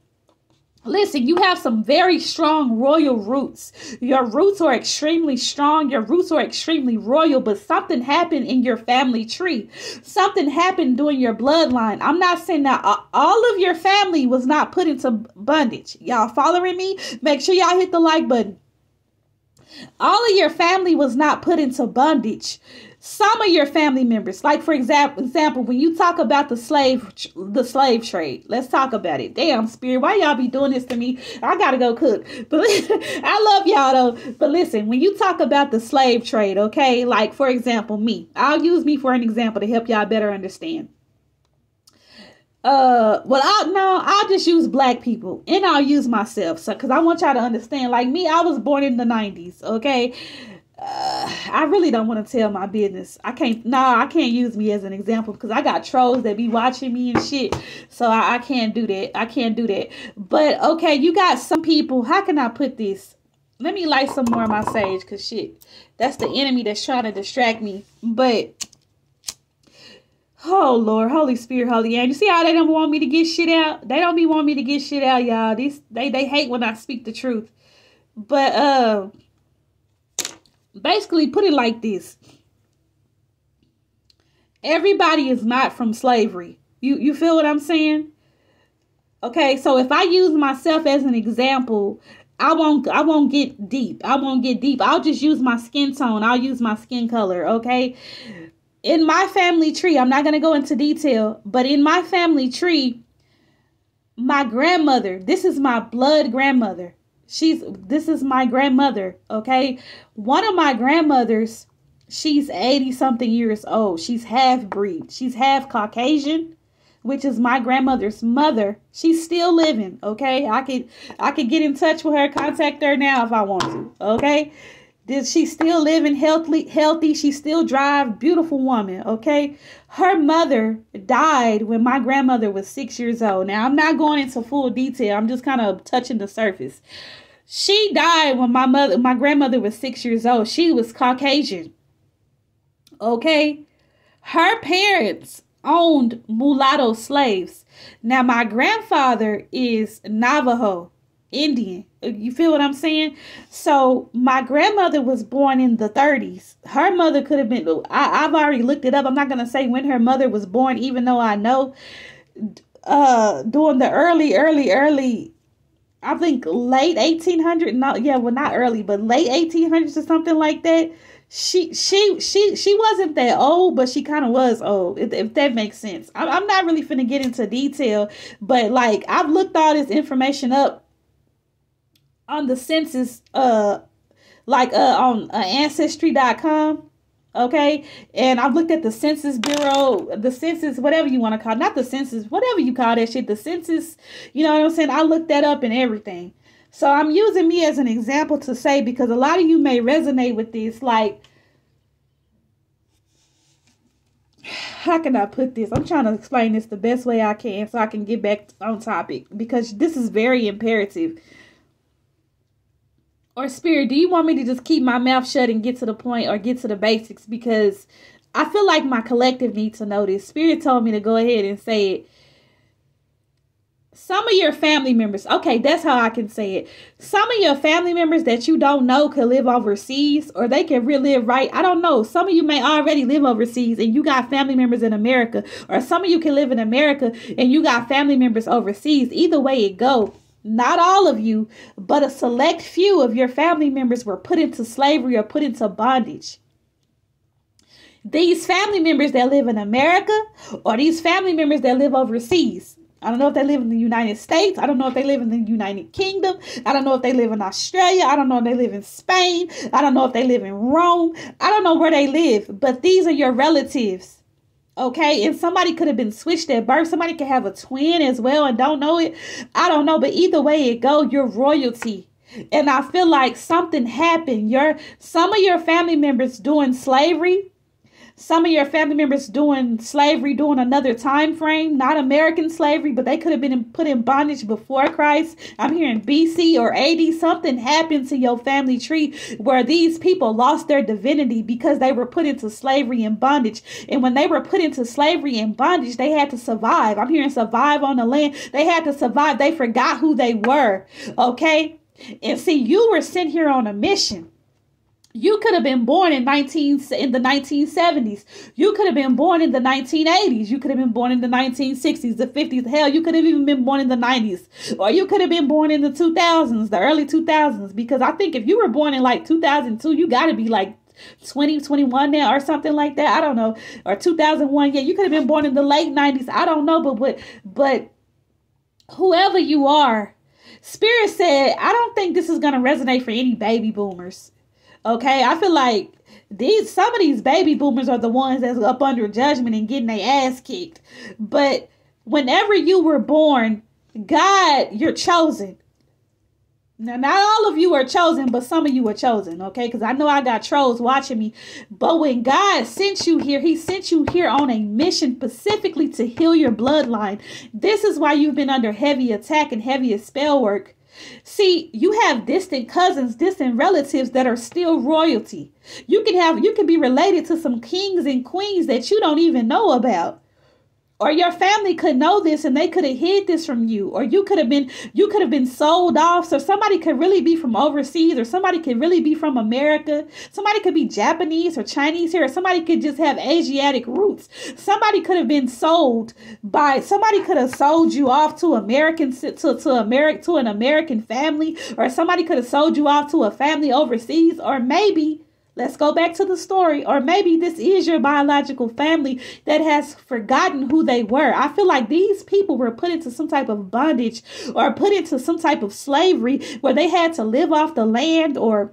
Listen, you have some very strong royal roots. Your roots are extremely strong. Your roots are extremely royal, but something happened in your family tree. Something happened during your bloodline. I'm not saying that uh, all of your family was not put into bondage. Y'all following me? Make sure y'all hit the like button. All of your family was not put into bondage some of your family members like for example example when you talk about the slave the slave trade let's talk about it. Damn spirit why y'all be doing this to me? I gotta go cook. But i love y'all though. But listen when you talk about the slave trade okay like for example me i'll use me for an example to help y'all better understand. Uh well i no i'll just use black people and i'll use myself so because i want y'all to understand like me i was born in the 90s okay uh, I really don't want to tell my business. I can't. Nah, I can't use me as an example because I got trolls that be watching me and shit. So I, I can't do that. I can't do that. But okay, you got some people. How can I put this? Let me light some more of my sage because shit, that's the enemy that's trying to distract me. But oh Lord, Holy Spirit, Holy and you see how they don't want me to get shit out? They don't be want me to get shit out, y'all. These they they hate when I speak the truth. But uh basically put it like this. Everybody is not from slavery. You you feel what i'm saying? Okay so if i use myself as an example i won't i won't get deep. I won't get deep. I'll just use my skin tone. I'll use my skin color okay? In my family tree i'm not going to go into detail but in my family tree my grandmother this is my blood grandmother she's this is my grandmother okay? One of my grandmothers she's 80 something years old. She's half breed. She's half caucasian which is my grandmother's mother. She's still living okay? I could i could get in touch with her contact her now if i want to okay did she still living healthy healthy? She still drive beautiful woman okay? Her mother died when my grandmother was six years old. Now i'm not going into full detail. I'm just kind of touching the surface. She died when my mother my grandmother was six years old. She was caucasian okay? Her parents owned mulatto slaves. Now my grandfather is navajo Indian. You feel what I'm saying? So my grandmother was born in the 30s. Her mother could have been. I, I've already looked it up. I'm not gonna say when her mother was born, even though I know. Uh, during the early, early, early. I think late 1800s. No, yeah, well, not early, but late 1800s or something like that she she she she wasn't that old but she kind of was old if, if, that makes sense I'm, I'm not really finna get into detail but like i've looked all this information up on the census uh like uh on uh, ancestry.com okay and i've looked at the census bureau the census whatever you want to call it. not the census whatever you call that shit the census you know what i'm saying i looked that up and everything so i'm using me as an example to say because a lot of you may resonate with this like how can I put this? I'm trying to explain this the best way I can so I can get back on topic because this is very imperative. Or spirit, do you want me to just keep my mouth shut and get to the point or get to the basics? Because I feel like my collective needs to know this. Spirit told me to go ahead and say it some of your family members, okay, that's how I can say it. Some of your family members that you don't know could live overseas or they can really live right. I don't know. Some of you may already live overseas and you got family members in America, or some of you can live in America and you got family members overseas. Either way it go. Not all of you, but a select few of your family members were put into slavery or put into bondage these family members that live in America or these family members that live overseas. I don't know if they live in the United States. I don't know if they live in the United Kingdom. I don't know if they live in Australia. I don't know if they live in Spain. I don't know if they live in Rome. I don't know where they live, but these are your relatives. Okay, and somebody could have been switched at birth. Somebody could have a twin as well and don't know it. I don't know, but either way it go, you're royalty. And I feel like something happened. Your some of your family members doing slavery some of your family members doing slavery during another time frame, not American slavery, but they could have been put in bondage before Christ. I'm hearing BC or AD. Something happened to your family tree where these people lost their divinity because they were put into slavery and bondage. And when they were put into slavery and bondage, they had to survive. I'm hearing survive on the land. They had to survive. They forgot who they were. Okay. And see, you were sent here on a mission. You could have been born in 19 in the 1970s. You could have been born in the 1980s. You could have been born in the 1960s, the 50s. Hell, you could have even been born in the 90s. Or you could have been born in the 2000s, the early 2000s because I think if you were born in like 2002, you got to be like 2021 now or something like that. I don't know. Or 2001. Yeah, you could have been born in the late 90s. I don't know, but but but whoever you are, Spirit said, I don't think this is going to resonate for any baby boomers. Okay, I feel like these some of these baby boomers are the ones that's up under judgment and getting their ass kicked. But whenever you were born, God, you're chosen. Now, not all of you are chosen, but some of you are chosen, okay? Because I know I got trolls watching me. But when God sent you here, He sent you here on a mission specifically to heal your bloodline. This is why you've been under heavy attack and heavy spell work See, you have distant cousins, distant relatives that are still royalty. You can have you can be related to some kings and queens that you don't even know about or your family could know this and they could have hid this from you. Or you could have been you could have been sold off. So somebody could really be from overseas or somebody could really be from america. Somebody could be japanese or chinese here. Or somebody could just have asiatic roots. Somebody could have been sold by somebody could have sold you off to american to, to america to an american family. Or somebody could have sold you off to a family overseas. Or maybe Let's go back to the story. Or maybe this is your biological family that has forgotten who they were. I feel like these people were put into some type of bondage or put into some type of slavery where they had to live off the land or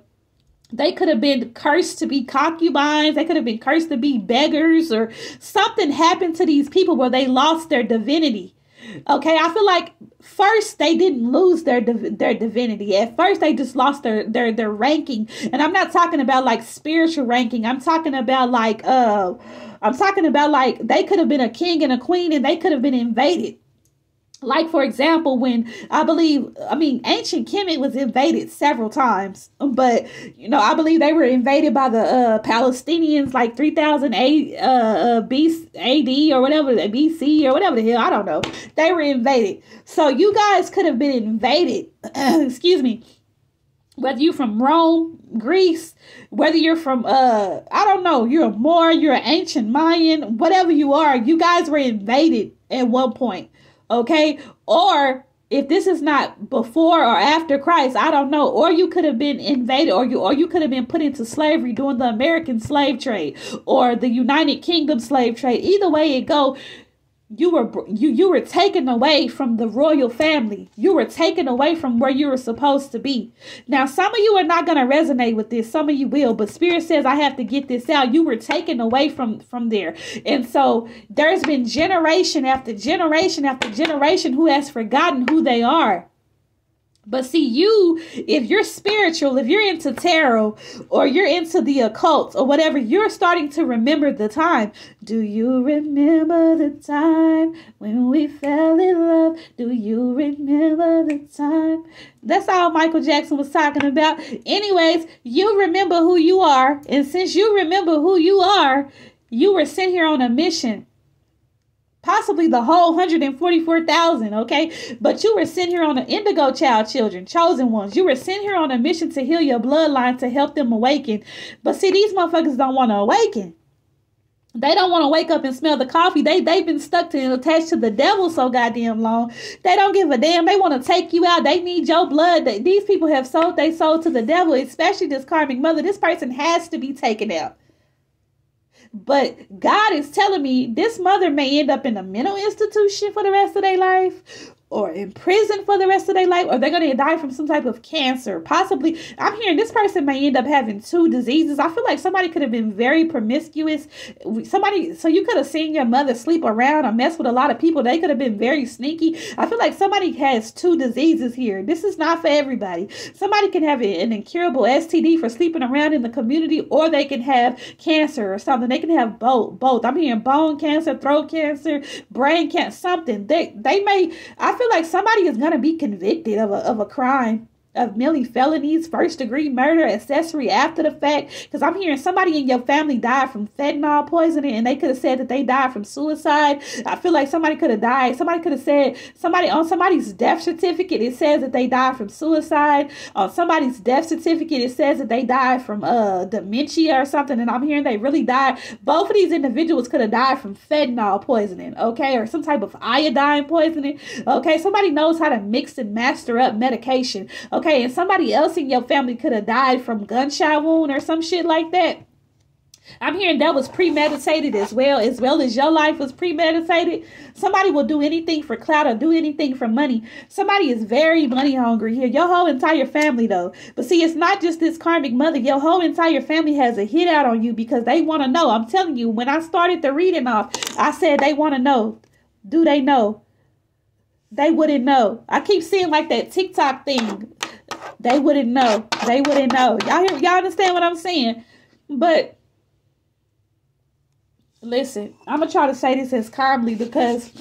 they could have been cursed to be concubines. They could have been cursed to be beggars or something happened to these people where they lost their divinity. Okay, I feel like first they didn't lose their their divinity. At first they just lost their their their ranking. And I'm not talking about like spiritual ranking. I'm talking about like uh I'm talking about like they could have been a king and a queen and they could have been invaded. Like for example, when I believe, I mean, ancient Kemet was invaded several times, but you know, I believe they were invaded by the uh, Palestinians like 3000 A, uh, uh, B, AD or whatever, BC or whatever the hell, I don't know. They were invaded, so you guys could have been invaded. excuse me. Whether you're from Rome, Greece, whether you're from uh, I don't know, you're a Moor, you're an ancient Mayan, whatever you are, you guys were invaded at one point Okay. Or if this is not before or after Christ, I don't know. Or you could have been invaded, or you or you could have been put into slavery during the American slave trade or the United Kingdom slave trade. Either way it go, you were you you were taken away from the royal family. You were taken away from where you were supposed to be. Now some of you are not going to resonate with this. Some of you will but spirit says i have to get this out. You were taken away from from there. And so there's been generation after generation after generation who has forgotten who they are but see, you, if you're spiritual, if you're into tarot or you're into the occult or whatever, you're starting to remember the time. Do you remember the time when we fell in love? Do you remember the time? That's all Michael Jackson was talking about. Anyways, you remember who you are. And since you remember who you are, you were sent here on a mission possibly the whole 144,000, okay? But you were sent here on an indigo child children, chosen ones. You were sent here on a mission to heal your bloodline to help them awaken. But see, these motherfuckers don't want to awaken. They don't want to wake up and smell the coffee. They they've been stuck to and attached to the devil so goddamn long. They don't give a damn. They want to take you out. They need your blood. They, these people have sold they sold to the devil, especially this karmic mother. This person has to be taken out. But God is telling me this mother may end up in a mental institution for the rest of their life or in prison for the rest of their life, or they're going to die from some type of cancer. Possibly, I'm hearing this person may end up having two diseases. I feel like somebody could have been very promiscuous. Somebody, so you could have seen your mother sleep around or mess with a lot of people. They could have been very sneaky. I feel like somebody has two diseases here. This is not for everybody. Somebody can have an incurable STD for sleeping around in the community, or they can have cancer or something. They can have both. Both. I'm hearing bone cancer, throat cancer, brain cancer, something. They they may. I feel feel like somebody is to be convicted of a, of a crime of merely felonies, first degree murder, accessory after the fact. Because I'm hearing somebody in your family died from fentanyl poisoning and they could have said that they died from suicide. I feel like somebody could have died. Somebody could have said, somebody on somebody's death certificate, it says that they died from suicide. On somebody's death certificate, it says that they died from uh dementia or something. And I'm hearing they really died. Both of these individuals could have died from fentanyl poisoning, okay, or some type of iodine poisoning. Okay, somebody knows how to mix and master up medication. Okay Okay, and somebody else in your family could have died from gunshot wound or some shit like that. I'm hearing that was premeditated as well, as well as your life was premeditated. Somebody will do anything for clout or do anything for money. Somebody is very money hungry here. Your whole entire family, though. But see, it's not just this karmic mother. Your whole entire family has a hit out on you because they want to know. I'm telling you, when I started the reading off, I said they want to know. Do they know? They wouldn't know. I keep seeing like that TikTok thing they wouldn't know. They wouldn't know. Y'all y'all understand what I'm saying? But listen, I'm gonna try to say this as calmly because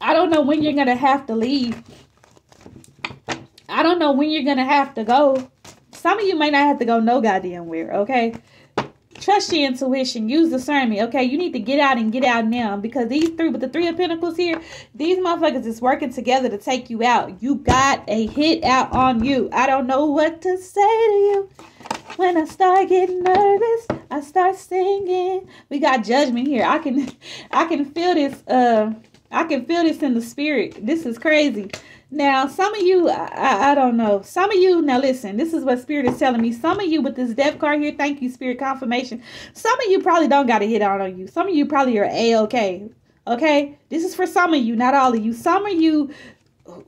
I don't know when you're gonna have to leave. I don't know when you're gonna have to go. Some of you may not have to go no goddamn where, okay? Trust your intuition. Use discernment. Okay, you need to get out and get out now because these three, with the three of pentacles here, these motherfuckers is working together to take you out. You got a hit out on you. I don't know what to say to you. When I start getting nervous, I start singing. We got judgment here. I can, I can feel this. Uh, I can feel this in the spirit. This is crazy. Now, some of you, I, I don't know. Some of you, now listen, this is what Spirit is telling me. Some of you with this death card here, thank you, Spirit confirmation. Some of you probably don't got a hit out on you. Some of you probably are A-okay. Okay? This is for some of you, not all of you. Some of you,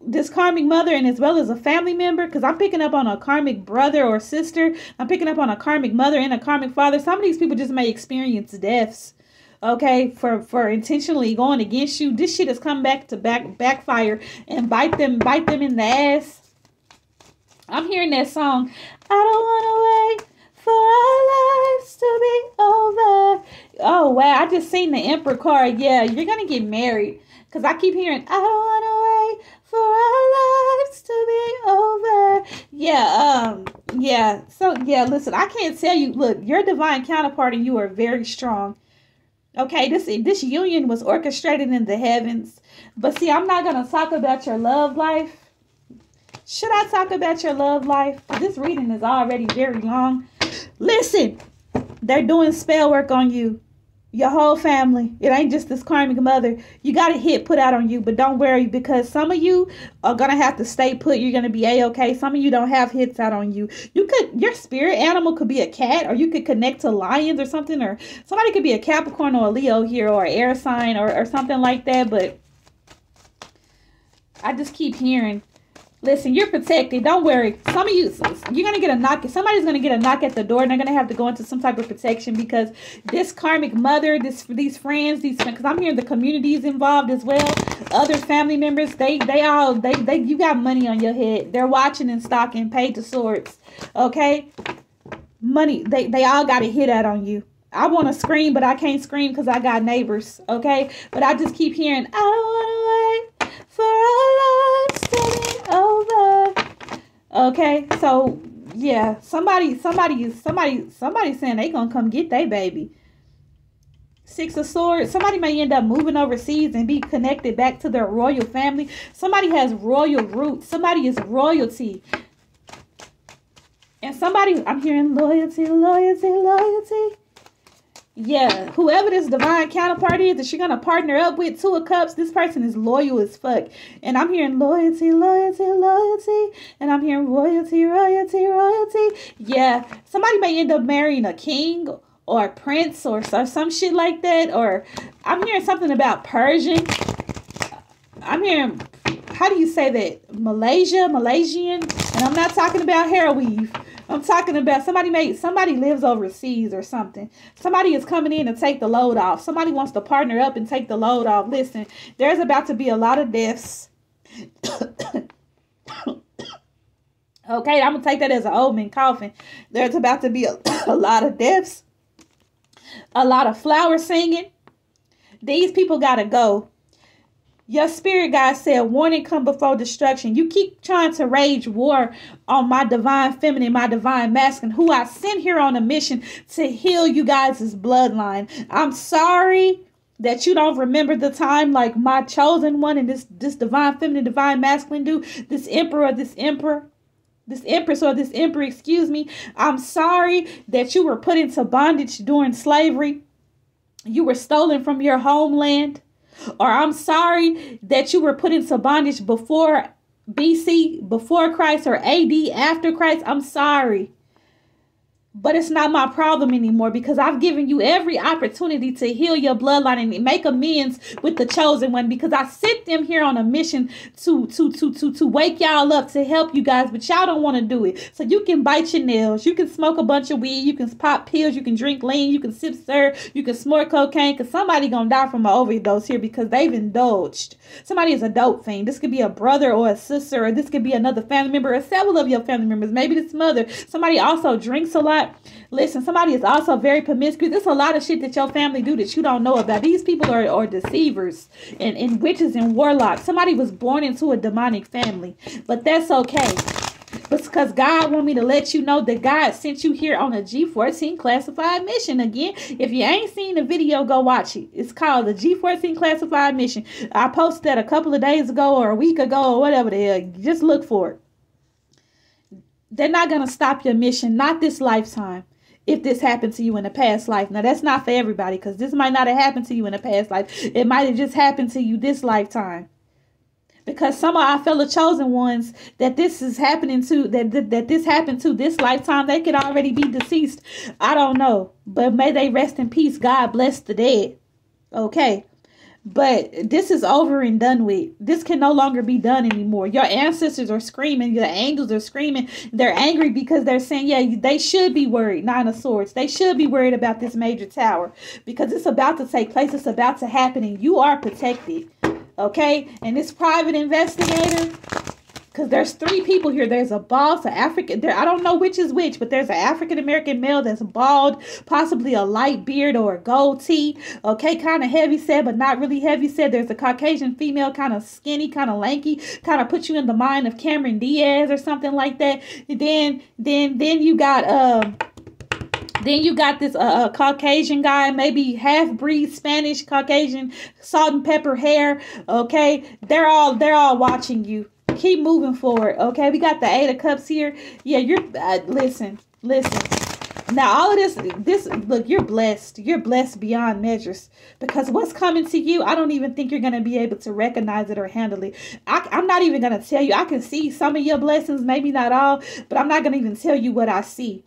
this karmic mother and as well as a family member, because I'm picking up on a karmic brother or sister. I'm picking up on a karmic mother and a karmic father. Some of these people just may experience deaths okay for for intentionally going against you this shit has come back to back backfire and bite them bite them in the ass. I'm hearing that song i don't want to wait for our lives to be over. Oh wow i just seen the emperor card. Yeah you're gonna get married. Because i keep hearing i don't want to wait for our lives to be over. Yeah um yeah so yeah listen i can't tell you look your divine counterpart and you are very strong Okay, this this union was orchestrated in the heavens. But see, I'm not gonna talk about your love life. Should I talk about your love life? This reading is already very long. Listen, they're doing spell work on you. Your whole family. It ain't just this karmic mother. You got a hit put out on you, but don't worry because some of you are gonna have to stay put. You're gonna be a okay. Some of you don't have hits out on you. You could your spirit animal could be a cat, or you could connect to lions or something, or somebody could be a Capricorn or a Leo here, or air sign or, or something like that. But I just keep hearing Listen, you're protected. Don't worry. Some of you, you're gonna get a knock. Somebody's gonna get a knock at the door, and they're gonna have to go into some type of protection because this karmic mother, this these friends, these because I'm hearing the communities involved as well. Other family members, they they all they they you got money on your head. They're watching and stalking, page of swords. Okay, money. They they all got a hit out on you. I want to scream, but I can't scream because I got neighbors. Okay, but I just keep hearing I don't want to wait for love starting over. Okay, so yeah, somebody, somebody, is somebody, somebody saying they gonna come get their baby. Six of Swords. Somebody may end up moving overseas and be connected back to their royal family. Somebody has royal roots. Somebody is royalty. And somebody, I'm hearing loyalty, loyalty, loyalty yeah, whoever this divine counterpart is that you're gonna partner up with, two of cups, this person is loyal as fuck. And I'm hearing loyalty, loyalty, loyalty, and I'm hearing royalty, royalty, royalty. Yeah, somebody may end up marrying a king or a prince or, or some shit like that. Or I'm hearing something about Persian. I'm hearing, how do you say that? Malaysia, Malaysian, and I'm not talking about hair weave. I'm talking about somebody made somebody lives overseas or something. Somebody is coming in to take the load off. Somebody wants to partner up and take the load off. Listen, there's about to be a lot of deaths. okay, I'm gonna take that as an omen coughing. There's about to be a, a lot of deaths, a lot of flower singing. These people gotta go. Your spirit guide said, warning come before destruction. You keep trying to rage war on my divine feminine, my divine masculine, who I sent here on a mission to heal you guys' bloodline. I'm sorry that you don't remember the time like my chosen one and this this divine feminine, divine masculine do, this emperor, this emperor this empress or this emperor, excuse me. I'm sorry that you were put into bondage during slavery. You were stolen from your homeland. Or I'm sorry that you were put into bondage before BC, before Christ, or AD, after Christ. I'm sorry. But it's not my problem anymore because I've given you every opportunity to heal your bloodline and make amends with the chosen one because I sent them here on a mission to to to to to wake y'all up to help you guys, but y'all don't want to do it. So you can bite your nails, you can smoke a bunch of weed, you can pop pills, you can drink lean, you can sip sir, you can snort cocaine because somebody gonna die from an overdose here because they've indulged. Somebody is a dope fiend. This could be a brother or a sister, or this could be another family member, or several of your family members. Maybe this mother. Somebody also drinks a lot Listen, somebody is also very promiscuous. There's a lot of shit that your family do that you don't know about. These people are, are deceivers and, and witches and warlocks. Somebody was born into a demonic family, but that's okay. Because God want me to let you know that God sent you here on a G14 classified mission. Again, if you ain't seen the video, go watch it. It's called the G14 classified mission. I posted that a couple of days ago or a week ago or whatever the hell. Just look for it. They're not going to stop your mission, not this lifetime if this happened to you in a past life. Now, that's not for everybody because this might not have happened to you in a past life. It might have just happened to you this lifetime. Because some of our fellow chosen ones that this is happening to, that, that, that this happened to this lifetime, they could already be deceased. I don't know. But may they rest in peace. God bless the dead. Okay. But this is over and done with. This can no longer be done anymore. Your ancestors are screaming. Your angels are screaming. They're angry because they're saying, yeah, they should be worried. Nine of Swords. They should be worried about this major tower because it's about to take place. It's about to happen and you are protected. Okay? And this private investigator, because there's three people here. There's a boss, an African. There, I don't know which is which, but there's an African American male that's bald, possibly a light beard or a goatee. Okay, kind of heavy set, but not really heavy set. There's a Caucasian female, kind of skinny, kind of lanky, kind of puts you in the mind of Cameron Diaz or something like that. then, then, then you got um. Then you got this uh, uh, Caucasian guy, maybe half breed Spanish Caucasian, salt and pepper hair. Okay, they're all they're all watching you keep moving forward. Okay, we got the Eight of Cups here. Yeah, you're. Uh, listen, listen. Now, all of this, this look, you're blessed. You're blessed beyond measures because what's coming to you, I don't even think you're gonna be able to recognize it or handle it. I, I'm not even gonna tell you. I can see some of your blessings, maybe not all, but I'm not gonna even tell you what I see.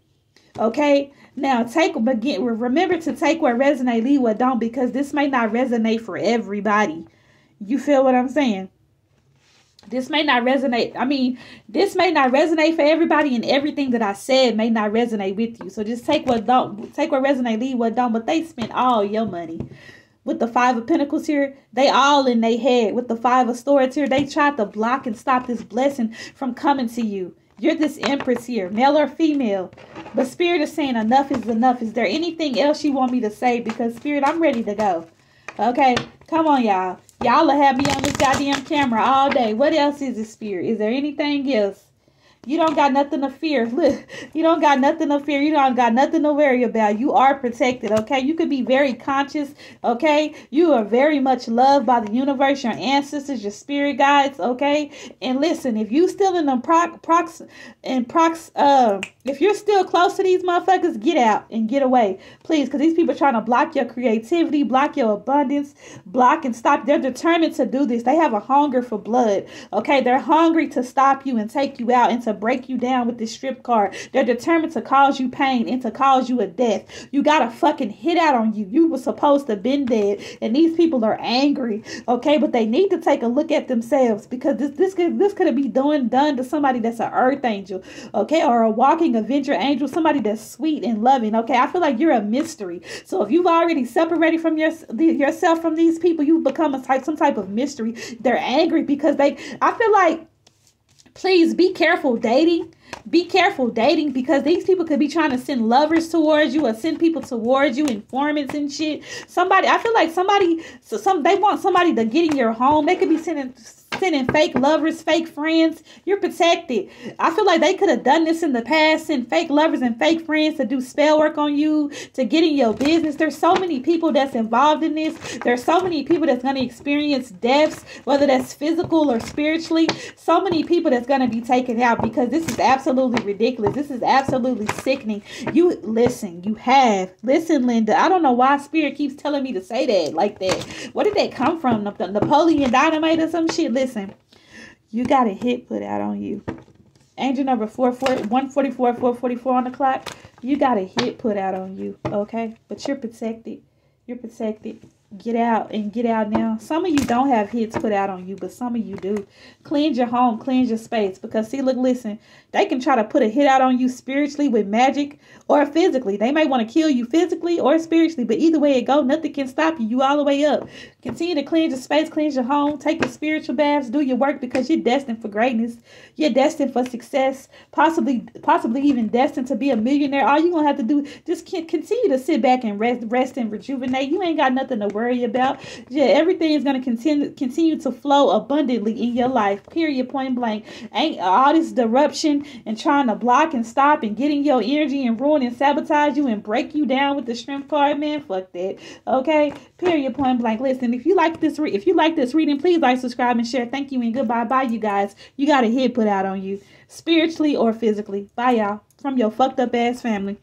Okay. Now take begin. Remember to take what resonate, leave what don't, because this may not resonate for everybody. You feel what I'm saying? This may not resonate. I mean, this may not resonate for everybody, and everything that I said may not resonate with you. So just take what don't take what resonate, leave what don't. But they spent all your money. With the five of pentacles here, they all in their head. With the five of swords here, they tried to block and stop this blessing from coming to you. You're this empress here, male or female. But spirit is saying enough is enough. Is there anything else you want me to say? Because spirit, I'm ready to go. Okay, come on, y'all. Y'all have me on this goddamn camera all day. What else is this spirit? Is there anything else? You don't got nothing to fear. Look, you don't got nothing to fear. You don't got nothing to worry about. You are protected, okay? You could be very conscious, okay? You are very much loved by the universe, your ancestors, your spirit guides, okay? And listen, if you still in the prox, prox, and prox, uh, if you're still close to these motherfuckers, get out and get away, please, because these people trying to block your creativity, block your abundance, block and stop. They're determined to do this. They have a hunger for blood, okay? They're hungry to stop you and take you out and to break you down with this strength card. They're determined to cause you pain and to cause you a death. You got a fucking hit out on you. You were supposed to been dead, and these people are angry. Okay, but they need to take a look at themselves because this this could this could be doing done to somebody that's an earth angel, okay, or a walking avenger angel, somebody that's sweet and loving. Okay, I feel like you're a mystery. So if you've already separated from your yourself from these people, you've become a type some type of mystery. They're angry because they. I feel like please be careful dating be careful dating because these people could be trying to send lovers towards you or send people towards you informants and shit somebody i feel like somebody so some they want somebody to get in your home they could be sending sending fake lovers, fake friends. You're protected. I feel like they could have done this in the past, send fake lovers and fake friends to do spell work on you, to get in your business. There's so many people that's involved in this. There's so many people that's going to experience deaths, whether that's physical or spiritually. So many people that's going to be taken out because this is absolutely ridiculous. This is absolutely sickening. You listen, you have. Listen, Linda. I don't know why Spirit keeps telling me to say that like that. Where did that come from? Napoleon Dynamite or some shit? Listen, you got a hit put out on you. Angel number 144, 444 on the clock. You got a hit put out on you, okay? But you're protected. You're protected get out and get out now. Some of you don't have hits put out on you, but some of you do. Cleanse your home, cleanse your space. Because see, look, listen, they can try to put a hit out on you spiritually with magic or physically. They may want to kill you physically or spiritually, but either way it go, nothing can stop you. You all the way up. Continue to cleanse your space, cleanse your home, take your spiritual baths, do your work because you're destined for greatness. You're destined for success, possibly, possibly even destined to be a millionaire. All you're gonna have to do just can't continue to sit back and rest, rest and rejuvenate. You ain't got nothing to worry about. Yeah, everything is gonna continue continue to flow abundantly in your life. Period. Point blank. Ain't all this disruption and trying to block and stop and getting your energy and ruin and sabotage you and break you down with the strength card, man. Fuck that. Okay. Period. Point blank. Listen, if you like this, re- if you like this reading, please like, subscribe, and share. Thank you and goodbye. Bye, you guys. You got a hit put out on you, spiritually or physically. Bye, y'all. From your fucked up ass family.